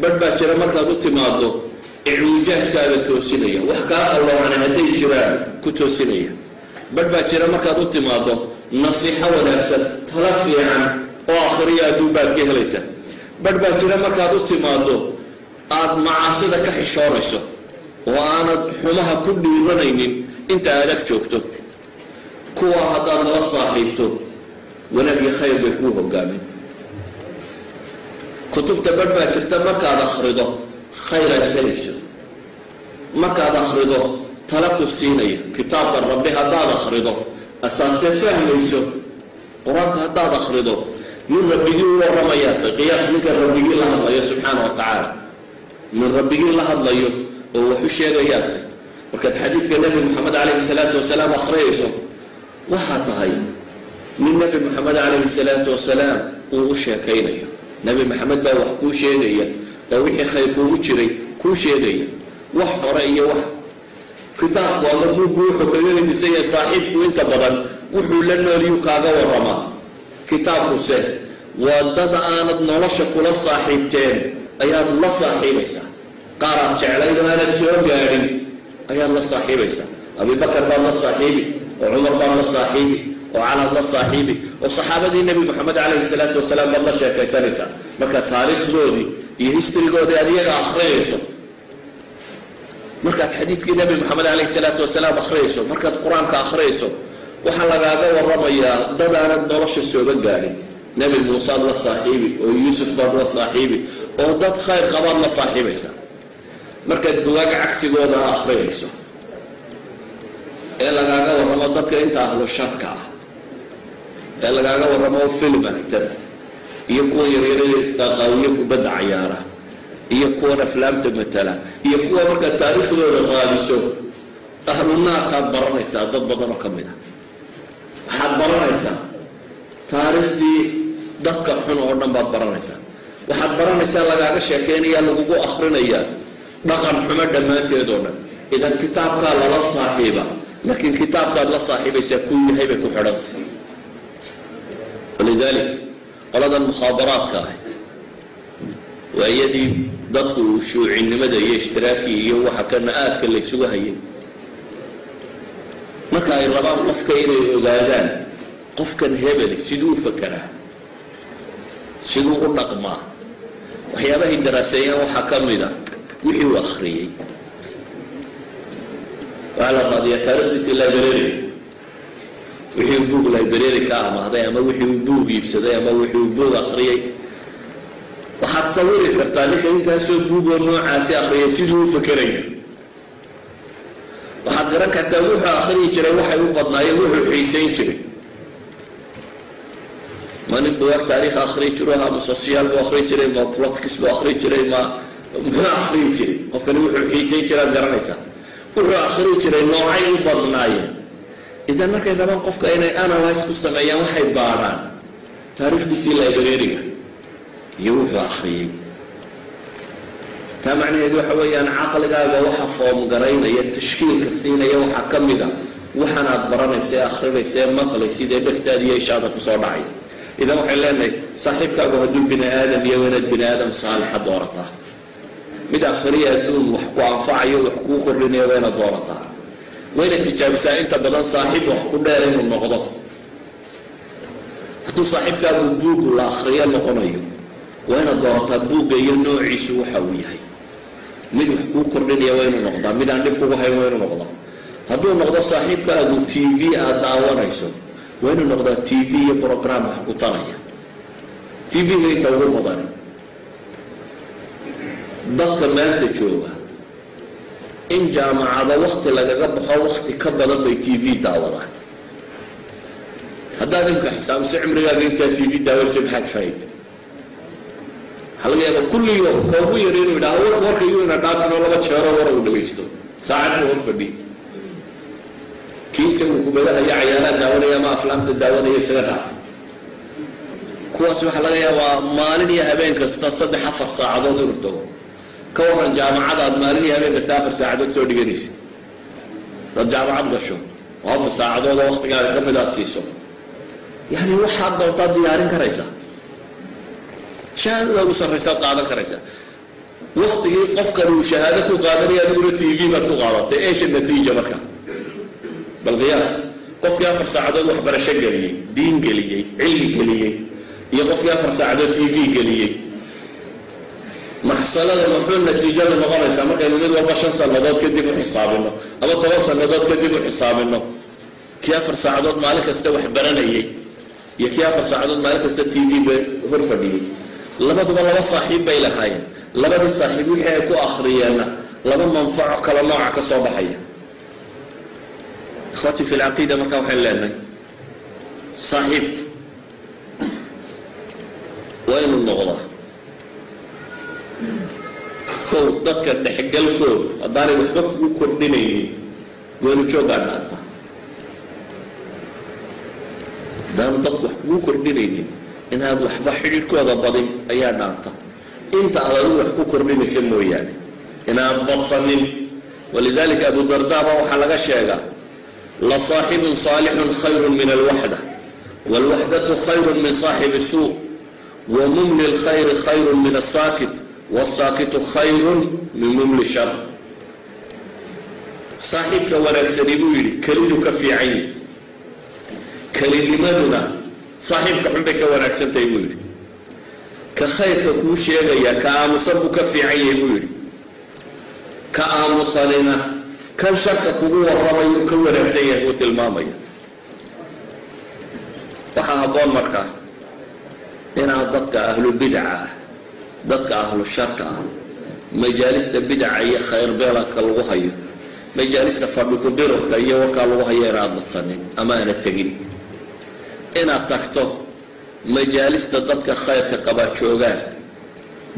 badh baa jira markaad u timaado icwiijaajkaaga toosinaya. Wax kaa qalloocana hadday jiraan ku toosinaya. Badh baa jira markaad u timaado nasiixo wanaagsan tala fiican oo akhriya adduunbaad ka helaysa. Badh baa jira markaad u timaado aada macaasida ka xishoonayso oo aanad xumaha ku dhiiranaynin inta aad ag joogto. Kuwa haddaad la saaxiibto wanaag iyo khayr bay kuu hogaamin كتبت بربا ترتا مكا دخرده خير الهلش مكا دخرده تلقوا السيني. كتاب الربي هدا دخرده أساس فهم يسوع قرآن هدا دخرده من ربي هو رميات. قياس نك ربي الله الله سبحانه وتعالى. من ربي الله الله يو. هو حشي غيات وكد حديث النبي محمد عليه الصلاة والسلام أخريسه وحطه من النبي محمد عليه الصلاة والسلام. وغشي كينيه نبي محمد با وحكو شيغيا لوحي خيبو مجري كو شيغيا وح رأي وح كتاب وغمو بوحو كيوني بسي صاحب وانت بغن وحو لنو ليوكاغا ورما كتاب سه وادد آلد نلش كل صاحب تين أي الله صاحب إيسا قارب شعلي ما نتسوف يا أي الله صاحب إيسا أبي بكر بان الله صاحبي وعمر بان الله صاحبي oo calaad la saaxiibi oo saxaabadii nebi moxamed calayhi salaatu wasalaam baad la sheekaysanaysaa marka taariikhdoodii iyo historygoodii aad iyaga akhriyayso markaad xadiidkii nebi moxamed calayhi salaatu wasalaam akhriyayso markaad qur'aanka akhriyayso waxaa lagaaga waramayaa dad aanad nolosha sooba gaadhin nebi muusead la saaxiibi oo yuusuf baad la saaxiibi oo dad khayr qabaad la saaxiibaysaa markaad bugaag cagsigooda akhriyayso ee lagaaga waramo dadka inta ahlu sharka ah ee lagaaga waramo film actada iyo kuwa yaryarada istaaqaawiyo kubadda cayaara iyo kuwan aflaamta matala iyo kuwa markaad taariikhdooda qaadiso ahlu naarkaad baranaysaa dad badan oo ka mid ah. Waxaad baranaysaa taariikhdii dadka xun oo dhan baad baranaysaa. Waxaad baranaysaa lagaaga sheekeynayaa lagugu akhrinayaa dhaqan xumo dhammaanteed oo dhan. Idan kitaabkaa lala saaxiiba laakiin kitaabkaad la saaxiibaysaa kuu yahay bay ku xidhantay walidalik qoladan mukhaabaraadka ah waa iyadii dadku shuucinimada iyo ishtiraakii iyo waxa kana aadka laysugu hayay marka ay rabaan qofka inay ogaadaan qofkan hebeli siduu u siduu u dhaqmaa waxyaabahay daraaseeyaan waxaa ka mid a wixii uu akhriyey waxaa la qaadiyaa taarikhdiisi library wixii uu buug library ka amahday ama wixii uu buug iibsaday ama wixii uu buug akhriyey waxaad sawiri kartaa ninka intaasoo buugoo noocaasi akhriyay siduu u fakeraya waxaad garan kartaa wuxuu akhriyi jiray waxay u badnaayeen wuxuu xiisayn jiray ma nin buwaag taariikh akhriyi jiro ama social buu akhriyi jiray ma politics buu akhriyi jiray ma muxuu akhriyi jiray qofkani wuxuu xiisayn jiraad garanaysaa wuxuu akhriyi jiray noocay u badnaayeen idan markay rabaan qofka inay analyse ku sameeyaan waxay baadhaan taariikhdiisii librariga iyo wuxuu akhriyey taa macnaheedu waxa weeyaan caqligaaga waxa foom garaynaya tashkiilka siinaya waxaa ka mid a waxaan aad baranaysa ee akhrinaysa ee maqlaysid ee dhegtaada iyo ishaada ku soo dhacay. Idan waxay leenahay saaxiibkaagu hadduu bini aadam iyo inaad bini aadam saalixa doorataa. Mid akhriya adduun wax ku anfacayo wax kuu kordhinaya waa inaad doorataa waa inaad tijaabisaa inta badan saaxiib wax ku dheer inuu noqdo. Hadduu saaxiibkaagu buugu la akhriyo noqonayo waa inaad doorataa buugga iyo noociisu waxa uu yahay. Mid wax kuu kordhinaya waa inuu noqdaa mid aan dhib kugu hayn waa noqdaa. Hadduu noqdo saaxiibkaagu t v aada daawanayso waa inuu noqdaa t v iyo brogram wax ku taraya. T v-ga inta ugu badani dadka maanta jooga in jaamacado wakti lagaga baxo wakti ka badan bay t v daawadaan haddaad imka xisaabisa cimrigaaga intaa t v daawanaysa maxaad faaid waxaa laga yaaba kulliyo ka ugu yar inuu yidhaha warka warka iyuu ina dhaafinoo laba jeero war uu dhagaysto saacad buu hor fadhi. Kii isagu cayaaraha daawanaya ama aflaamta daawanaya isaga dhaaf. Kuwaas waxaa laga yaabaa maalin iyo habeen kasta saddex afar saacadood inuu tago كونا جامعات مالية هذي بس آخر ساعة تسوي دقيس الجامعة بقشون وآخر ساعة دول وقت قال كم لا تسيسون يعني واحد لو طاد ديارين كريسة شان لو صار رسالة على كريسة وقت قف كانوا شهادة وقادر يا دكتور تي في ما تقارط إيش النتيجة مركا بالقياس قف يافر ساعة عدد وخبر الشجرية دين قليه علم قليه يا قف يا فرصة عدد تي في قليه محصلات المحول نتيجة المقارنة سامة كانوا يدوا أربع شن صندوق كدي بحسابنا توصل طوال صندوق كدي بحسابنا كيافر صعدوت مالك استوى حبرنا يي يا كيافر صعدوت مالك استوى تي دي بغرفة دي. لما تبغى لما صاحب بيلا هاي. لما الصاحب يحيى كو أخريانا لما منفع كلا نوع كصوب حيا إخوتي في العقيدة ما كانوا حلالنا صاحب. وين النغضه kow dadka dhexgalkooda haddaanay waxba kugu kordhinaynin weenu joogaa dhaanta haddaanu dadku wax kugu kordhinaynin inaad waxba xidhiidhkooda badin ayaa dhaanta inta aad adigu wax ku kordhinaysa mooyaane inaad badsanin walidalika abu dardaaba waxaa laga sheegaa la saaxibun saalixun khayrun min alwaxda waalwaxdatu khayrun min saaxibi suu wa mumli lkhayri khayrun min asaakit wasaakitu khayrun min mumli shar saaxiibka wanaagsani buu yidhi keliduu ka fiican yihi kelinimaduna saaxiibka xun bay ka wanaagsantahay buu yidhi ka khayrka kuu sheegaya ka aamusan buu ka fiican yahay buu yidhi ka aamusanina kan sharka kugu warramayu ka wanaagsan yahay buu tilmaamaya waxaa habboon markaa inaad dadka ahlu bidaca ah dadka ahlu sharka ah. Majaalista bidaca iyo khayrbeelanka lagu hayo. Majaalista fadhiku dirurka iyo warkaa lagu hayo inaad badsanin ama aanad tegin. Inaad tagto majaalista dadka khayrka qabaa joogaan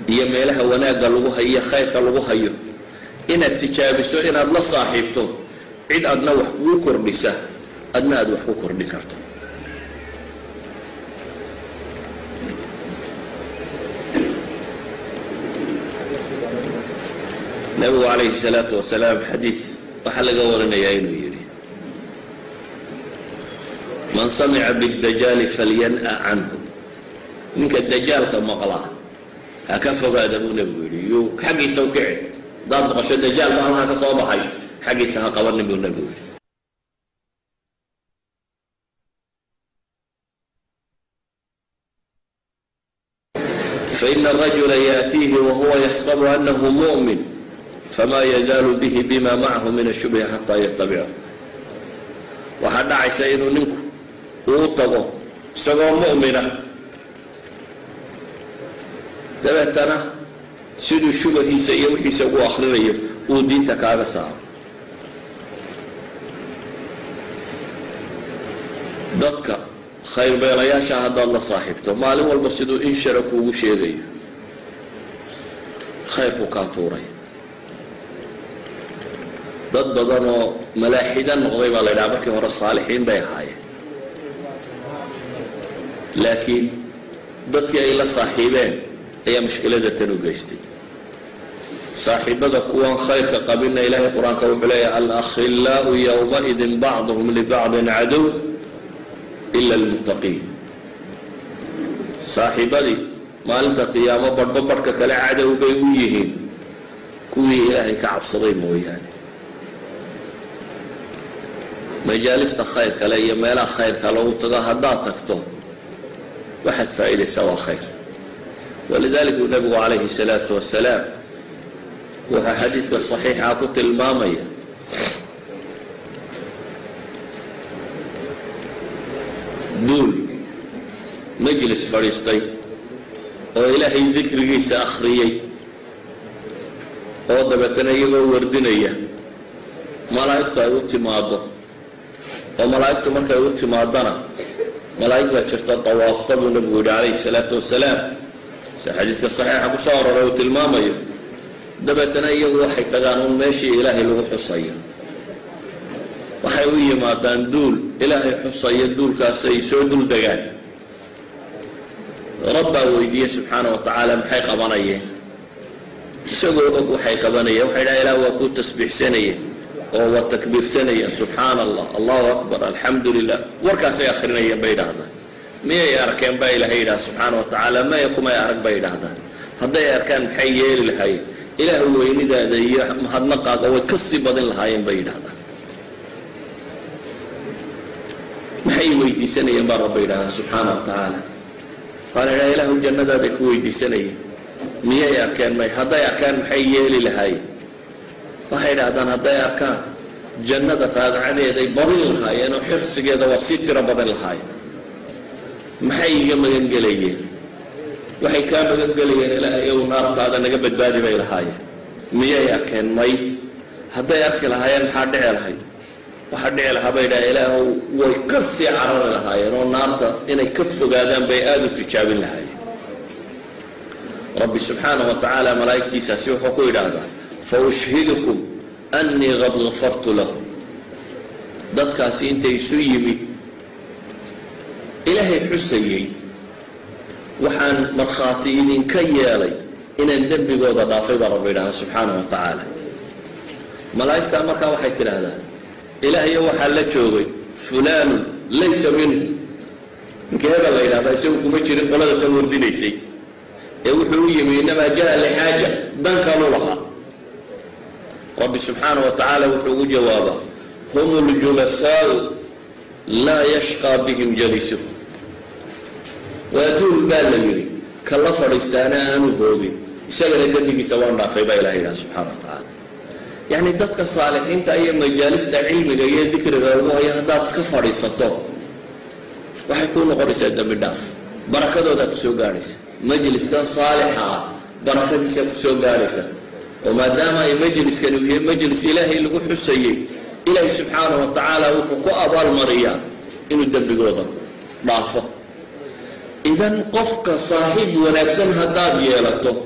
iyo meelaha wanaagga lagu hayo iyo khayrka lagu hayo. Inaad tijaabiso inaad la saaxiibto cid adna wax kugu kordhisa adna aad wax ku kordhin karto نبي عليه الصلاة والسلام حديث وحلق ورنا يا إنو يري من صنع بالدجال فلينأ عنه إنك الدجال كما قلع هكفه بعد أبو نبي يري حقي سوكعي ضد غش الدجال ما صوب صوبحي حقي سهق ورنبي ونبي فإن الرجل يأتيه وهو يحسب أنه مؤمن fama yazaalu bihi bima macahu min ashubhi xataa yatabicahu waxaa dhacaysa inuu ninku uu tago isagoo mu'mina dabeetana siduu shubahiisa iyo wixiisa ugu akrinayo uu diinta kaaga saaro dadka khayrbeelayaasha haddaad la saaxiibto maalin walba siduu inshara kuugu sheegayo khayrku kaa tuuray dad badan oo malaaxida noqday baa la ydhaha markii hore saalixiin bay ahaayeen. Laakiin dadkii ay la saaxiibeen ayaa mushkilada tan u geystay. Saaxiibada kuwan khayrka qabina ilaahay qur'aanka wuxuu leeyahay alakhilaau yowmaidin bacduhum libacdin cadow ila almuttaqiin. Saaxiibadii maalinta qiyaamo badhba kale cadow bay u yihiin. Kuwii ilaahay ka cabsaday mooyaane majaalista khayr kale iyo meelaha khayrka lagu tago haddaad tagto waxaad faa'iidaysaa waa khayr. Walidalik uu nabigu calayhi salaatu wasalaam wuxuu xadiidka saxiixa ku tilmaamaya duul majlis fadhiistay oo ilaahay dikrigiisa akhriyey oo dabeetana iyagoo wardinaya malaa'igtu ay u timaado oo malaa'igtu markay u timaadana malaa'ig baa jirta dawaafta buu nabigu yihi calayhi salaatu wasalaam. Sida xadiiska saxiixa ku soo aroray uu tilmaamayo dabeetana iyagu waxay tagaan un meeshii ilaahay lagu xusayo. Waxay u yimaadaan duul ilaahay xusaya duulkaas ay soo dul degaan. Rabbaa weydiiye subxaana wa tacaala maxay qabanayeen? Isagoo og waxay qabanayeen waxay dhaha ilah waa kuu tasbiixsanayeen oo waa takbiirsanayeen subxaana allah allahu akbar alxamdu lilah warkaasay akhrinayeen bay idhaahdaan. Miyay arkeen baa ilaahay yidhaha subxaana wa tacaala maya kumay arag bay idhaahdaan. Hadday arkaan maxay yeeli lahaayeen? Ilaah weynidaada iyo mahadnaqaaga way ka badin lahaayeen bay yidhahdaan maxay weydiisanayeen baa rabba yidhahdaa subxaana wa tacaala waala idhaha ilaahu jannadaaday ku weydiisanayeen miyay arkeen may? Hadday arkaan maxay yeeli lahaayeen waxay idhahdaan hadday arkaan jannada raadcadeeday badin lahaayeen oo xirsigeeda waa sii tiro badan lahaayeen. Maxay iga magangelayeen? Waxay kaa magangelayeen ilaahay ow naartaada naga badbaadi bay lahaayeen. Miyay arkeen may? Hadday arki lahaayeen maxaa dhici lahay? Waxaa dhici lahaa bay dhaha ilaahow way ka sii carari lahaayeen oo naarta inay ka fogaadaan bay aada u tijaabin lahaayeen. Rabbi subxaana wa tacaala malaa'igtiisaasi wuxuu ku yidhaahdaa فأشهدكم أني قد غفرت له ضدك أنت يسيمي إلهي حسيي. وحان مرخاتين إن كيالي. إن الدب قوضة ضافي ربنا سبحانه وتعالى. ملايك تأمرك وحي ترى إلهي وحال لتشوغي فلان ليس منه. إن كهذا الله إلا بأسوك مجرد ولا تنور دينيسي يوحو إيه يمي إنما جاء لحاجة. دنك نورها ربي سبحانه وتعالى وحوه جوابه. هم الجلساء لا يشقى بهم جليسهم. ويقول بالله يريد كلف الرسالة أنه قوبي سيقول لدني بسواء رافي بإلى إله سبحانه وتعالى. يعني دقة الصالحة أنت أي مجالس علم أي ذكر غيره هي هذا سكفر الصدق وحيكون قرر سيدنا من داف بركة دوتا كسو مجلس صالحة بركة سيدنا كسو وما دام مجلس كان وهي مجلس إلهي اللي هو حسيه إلهي سبحانه وتعالى وحق أبال مريا إنه الدب قوضا ضعفة. إذا قفك صاحب ونكسن هداد يالته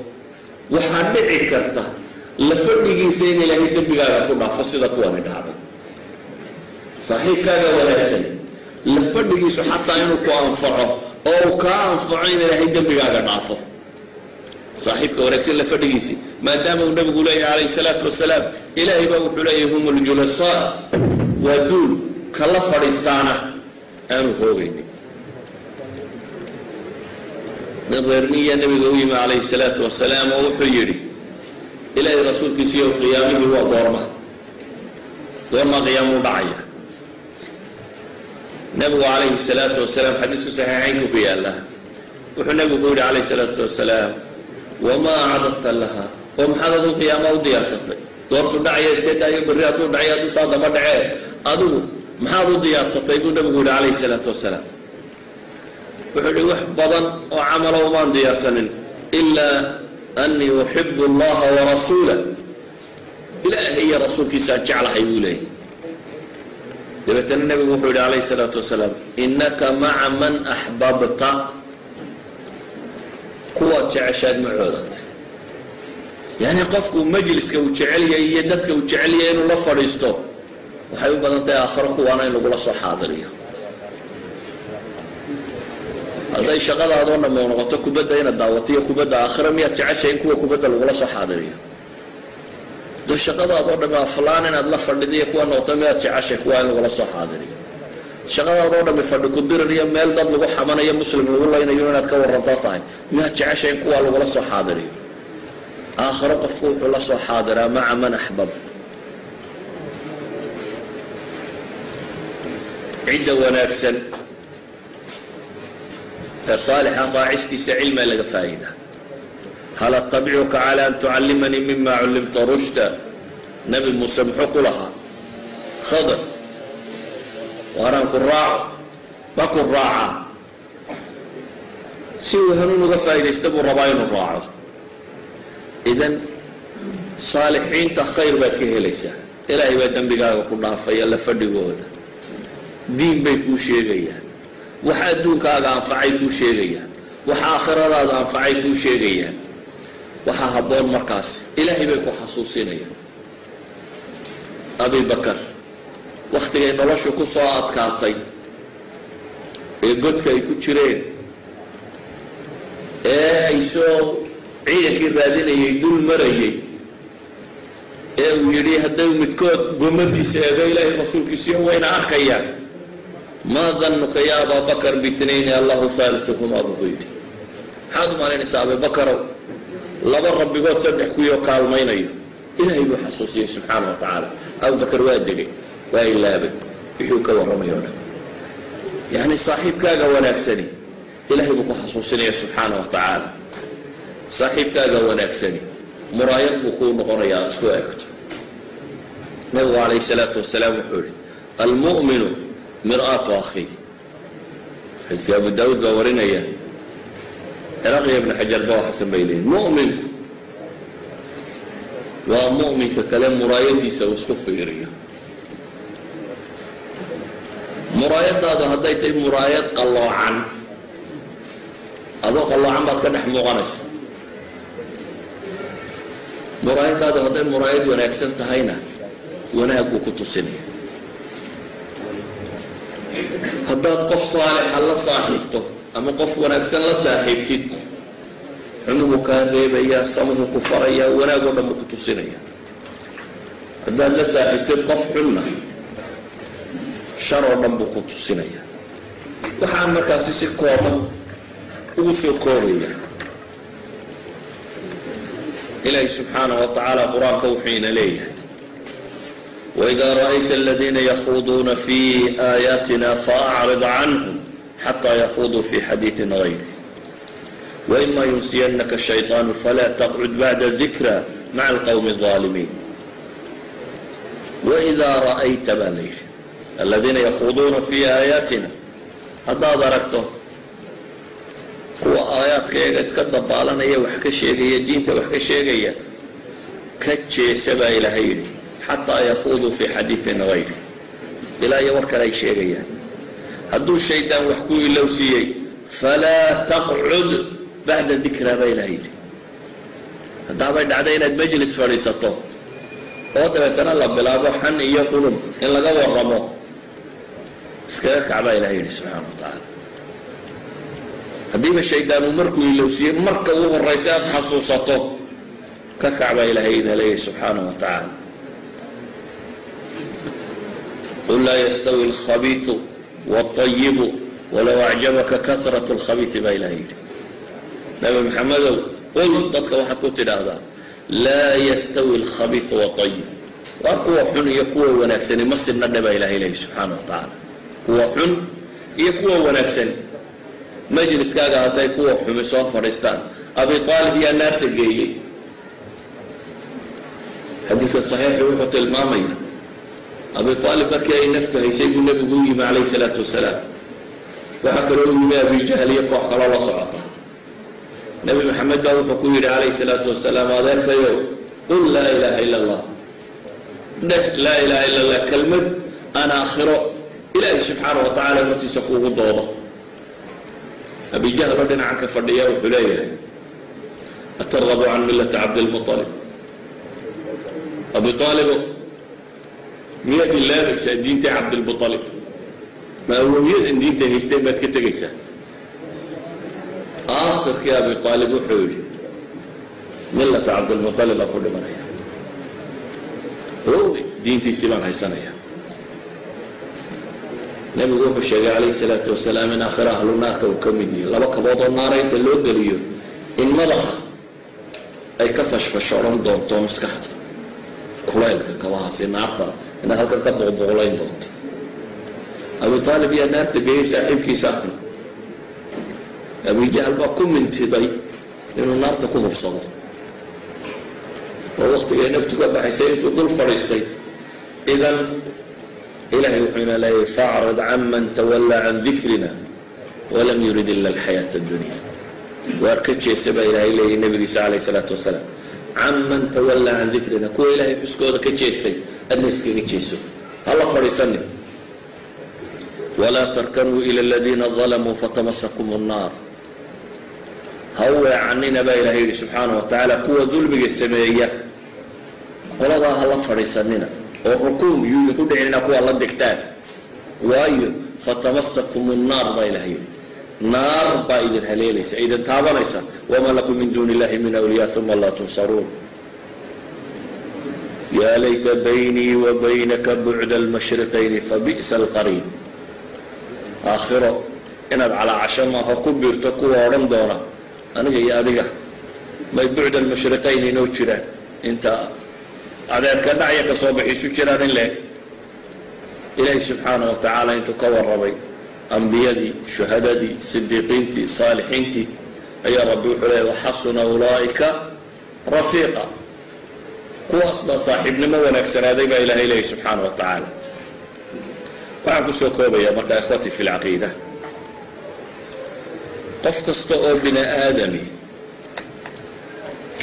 وحبيعي كرته. لفرقي سين إلهي الدب قوضا ضعفة صدق قوانا دعبا صحيح كذا ونكسن لفرقي سحطة إنه قوان فعه أو كان فعين إلهي الدب قوضا ضعفة. Saaxiibka wanaagsan la fadhigiisi maadaama uu nabigu leeyahy calayhi salaatu wasalaam ilaahay baa wuxuu leeyahy hum ljulasaa waa duul kala fadhiistaana aanu hoogaynin. Nin reermiya nabiga u yimi calayhi salaatu wasalaam oo wuxuu yidhi ilaahay rasuulkiisiiyo qiyaamihii waa goorma. Goormaa qiyaamuu dhacaya. Nabigu calayhi salaatu wasalaam xadiisku saxiixaynku ku yaallaa wuxuu nabigu ku yidhi calayhi salaatu wasalaam وما عددت لها. ومحاذا ذو قيامة وديها ستي دورتو دعي سيدا يبريا دور دعي ما مدعي أدو محاذا ذو قيامة ستي قد نبقود عليه الصلاة والسلام. بحدي وحبضا وعمل ومان ديا سنن. إلا أني أحب الله ورسوله. إلا هي رسول كيسا جعل حيوله لبتن النبي محمد عليه الصلاة والسلام. إنك مع من أحببت kuwaad jeceshaad macoodaad yani qofku majliska uu jecelyahay iyo dadka uu jecelyahay inuu la fadhiisto waxay u badan tahay aakhiro kuwaana in lagula soo xaadiriyo hadday shaqadaadoo dhamme noqoto kubadda inaad daawato iyo kubadda aakhira miyaad jeceshahay in kuwa kubadda lagula soo xaadiriyo hadday shaqadaadoo dhamme aflaan inaad la fadhido iyo kuwa noqoto miyaad jeceshahay kuwa in lagula soo xaadiriyo شغاله ودم فد كدير مال ميل داد لو خمانيا مسلم والله لا انو اناد كا ورطاتا ما جعش ان كو لو حاضري. آخر قفوف لا سو حاضر. مع من احبب عيد وناكسن فصالح قاعست سعلم لك فائدة هل أتبعك على أن تعلمني مما علمت رشدا؟ نبي موسى محق لها. خضر. وران قراء بقر راعة سوى هنو نغفى إلى استبو الرباين الراعة إذن صالحين تخير بك ليس إلا عبادة بقاء وقلنا فيا لفرد قوهد دين بيكو شيغيا وحا دون كاغا انفعيكو شيغيا وحا آخر راد انفعيكو شيغيا وحا هبور مركز. إلهي بيكو حصوصينيا أبي بكر. Godka ay ku jireen ee ay soo ciidankii raadinayay dul marayay ee uu yidhi hadday midkood gomadiisa eego ilaahay rasuulkiisiyo wayna arkayaan maa danuka ya abaa bakar biitnayni allahu haaliuhumaa buu ku yidhi maxaad u malaynaysaa abibakarow laba rabbigood saddex kuyoo kaalmaynayo ilaahay buu xasuusiyey subxaana wa tacaala abubakar waa degay وإلا أبد بحوك وحميونا يعني صاحب كاغا وناكسني. إلهي بقى حصوصني سبحانه وتعالى. صاحب كاغا وناكسني. مرايق بقو نقر يا أسوى أكت نبغى عليه الصلاة والسلام وحولي المؤمن مرآة أخي حيث أبو داود بورنا يا رقي ابن حجر بو حسن بيلين مؤمن. ومؤمن ككلام مرايق يسوى سفيريه muraayadaadu hadday tahay muraayad qalloocan. Adoo qalloocan baad ka dhex muuqanaysa. Muraayadaadu hadday muraayad wanaagsan tahayna wanaag buu ku tusinaya. Haddaad qof saalixa la saaxiibto ama qof wanaagsan la saaxiibtid xunugu kaa reebayaa samuhu ku farayaa wanaag oo dhan buu ku tusinaya. Haddaad la saaxiibtid qof xunna shar oo dhan buu ku tusinaya waxaan markaasi si kooban ugu soo koobaya ilaahi subxaanah وإذا رأيت الذين يخوضون في آياتنا فأعرض عنهم حتى يخوضوا في حديث غيره. وإما ينسينك الشيطان فلا تقعد بعد الذكرى مع القوم الظالمين. وإذا رأيت aladiina yakhuduuna fii aayaatina haddaad aragto kuwa aayaadkayaga iska dabaalanaya wax ka sheegaya diinta wax ka sheegaya ka jeesa baa ilaahay yidhi xataa yakhuuduu fii xadiiin hayri ilaa iyo war kale ay sheegayaan hadduu shaydaan wax ku ilow ilowsiiyey falaa taqcud bacda dikraa baa ilaahay yidhi haddaabay dhacday inaad majlis fadhiisato oo dabeetana la bilaabo xan iyo qulub in laga waramo iskaga kac baa ilaha yidhi subxaana wa tacaala haddiiba shaydaan uu markuu ilowsiiyey marka ugu horaysa aada xasuusato ka kac baa ilahay ina leeyahy subxaana wa tacaala قل لا يستوي الخبيث والطيب ولو أعجبك كثرة الخبيث baa ilaha yidhi nabi maxamedow qul dadka waxaad ku tidhaahdaa laa yastawi الkhabiiث والطayib waa kuwa xun iyo kuwa wanaagsani ma sidna dhe baa ilaha ilahi subxaana wa tacaala kuwa xun iyo kuwa wanaagsani majliskaaga hadday kuwa xumi soo fadhiistaan. Abi aalib yaa naarta geeyey. Xadiiska صaxiixi wuxuu tilmaamaya abi aalib markii ay naftu haysay buu nebigu u yimi calayhi salaatu wasalaam. Waxaa kaloo u yimi abi jahl iyo koox kaloo la socota. Nebi maxamed baa wuxuu ku yidhi calayhi salaatu wasalaam adeerkayo qul laa ilaaha ila allah. Dheh laa ilaha ila allah kelmad aan aakhiro ilaahay subxaana wa tacaala hortiisa kuugu doodo. Abi jahloo dhinacan ka fadhiya wuxuu leeyahay atargabu can millati cabdilmualib abi aalibo miyaad ilaabaysaa diinta cabdilmualib ma awowyadan diinta haysteen baad ka tegaysaa? Aakhirkii abi aalib wuxuu yidhi millata cabdilmualib baan ku dhimanaya. Diintiisii baan haysanaya nebigu wuxuu sheegay calayhi salaatu wasalaam in aakhira ahlu naarka uu ka mid yihi laba kabood oo naara inta loo geliyo in madaxa ay ka fashfashoran doonto maskaxda. Kulaylka kabahaasi naarta inaad halkan ka boqboqlayn doonto. Abu aalib yaa naarta geeyey saaxiibkiisa xun abijahl baa ku mintiday inuu naarta ku hubsado. Oo waktigay naftu ka baxaysay intuu dul fadhiistay. Idan ilahay wuxuu ina leeyahy facrid can man tawallaa can dikrina walam yurid ila alxayaata addunya waar ka jeesa baa ilaahay leeyahy nabigiisa calayh salaatu wasalaam can man tawallaa can dikrina kuwa ilaahay xuskooda ka jeestay adna iskaga jeeso hala fadhiisanin walaa tarkanuu ila aladiina dalamuu fatamasakum nnaar ha u weecanina baa ilahay yihi oo rukuun yuuda ku dhicinina kuwa la degtaan. Waayo fatamasakum nnaar baa ilahay yihi naar baa idin haleelaysa idin taabanaysa. Wamaa lakum min duuni illahi min awliyaa uma laa tunsaruun. Yaa layta baynii wa baynaka bucda almashriqayni fabi'sa alqariin. Aakhiro inaad calaacasho maaho ku biirto kuwa odhan doona aniga iyo adiga may bucda almashriqayn inoo jiraan. Inta adeedka dhacya ka soo baxiisu jiraan in leeg ilaahi subxaana wa tacaala intuu ka warramay ambiyadii shuhadadii sidiiqiintii saalixiintii ayaa rabbi wuxuu leeyay waxasuna ulaa'ika rafiiqa. Kuwaas baa saaxiibnimo wanaagsanaaday baa ilahay leeyay subxaana wa tacaala. Waxaan ku soo koobayaa marka ikhwati fi lcaqiida qof kasta oo bini aadami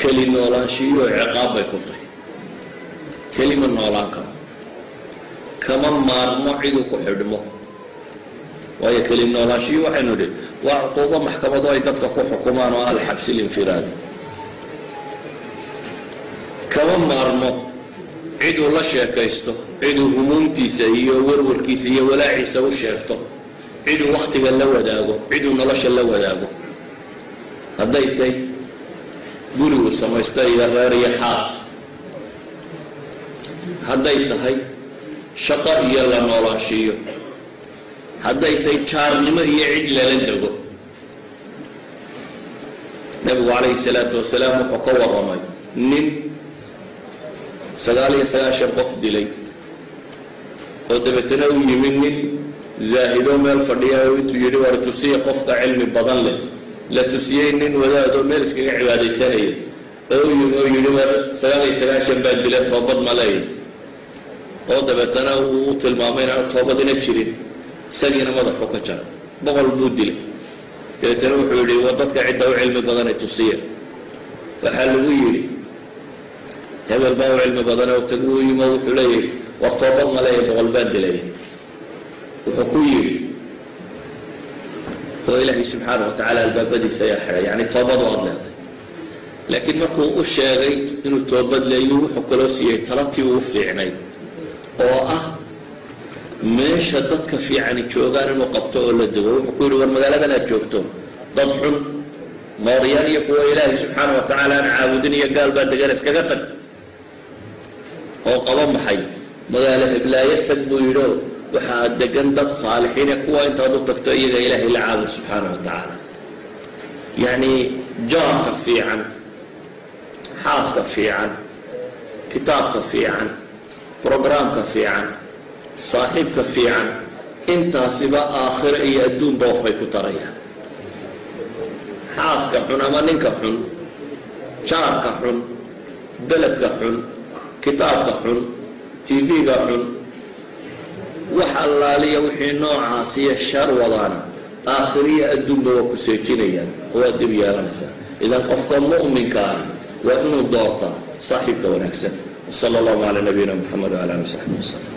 keli noolaanshiyo ciqaab bay ku tahay kelima noolaan karo kama maarmo ciduu ku xidhmo. Waayo keli noolaanshiyo waxaynu idhi waa cuquubo maxkamado ay dadka ku xukumaan oo alxabsi linfiraadi kama maarmo ciduu la sheekaysto ciduu humuumtiisa iyo warwarkiisa iyo walaaciisa u sheegto ciduu waktiga la wadaago ciduu nolosha la wadaago. Hadday tay gurigu samaysto iyo reer iyo xaas hadday tahay shaqo iyo la noolaanshiiyo hadday tahay jaarnimo iyo cid lala dego. Nabigu calayhi salaatu wasalaam wuxuu ka warramay nin sagaal iyo sagaashan qof dilay oo dabeetana u yimid nin zaahido meel fadhiya oo intuu yidhi war tusiya qofka cilmi badan leh la tusiyey nin wadaadoo meel iskaga cibaadaysanaya oo u yimi oo yidhi war sagaal iyo sagaashan baa dila toobad ma leeya oo dabeetana uu tilmaamay inaan toobadina jirin. Isagiina madaxu ka jara boqol buu dilay. Dabeetana wuxuu yidhi war dadka cidda u cilmi badane tusiya. Waxaa lagu yidhi hebel baa u cilmi badane oo tag uu yimo wuxuu leeyahay war toobad ma leeya boqol baan dilay. Wuxuu ku yidhi oo ilaahay subxaana wa tacaala albaabadiisa ayaa xidhay yani toobad waad leeday laakiin markuu u sheegay inuu toobad leeyo wuxuu kaloo siiyey talatii uu fiicnay ah war magaaladan aad joogto dad xun mooryaan iyo kuwa ilaahay subxaana wa tacaala aan caabudin iyo gaal baa degan iskaga tag oo qaba maxay magaalo heblaayo tag buu yidhi waxaa degan dad saalixiine kuwa intaad u tagto iyaga ilaahay la caabud subxaana wa tacaala yacni jaarka fiican xaaska fiican kitaabka fiican brograamka fiican saaxiibka fiican intaasiba aakhiro iyo adduunba waxbay ku tarayaan. Xaaska xun ama ninka xun jaarka xun beledka xun kitaabka xun tv-ga xun wax allaaliya wixii noocaasiyo shar wadaana aakhiriya adduunba waa ku seejinayaan oo dib yeelanaysaa idan qofka mu'minka ah waa inuu doortaa saaxiibka wanaagsan وصلى الله على نبينا محمد وعلى آله وصحبه وسلم.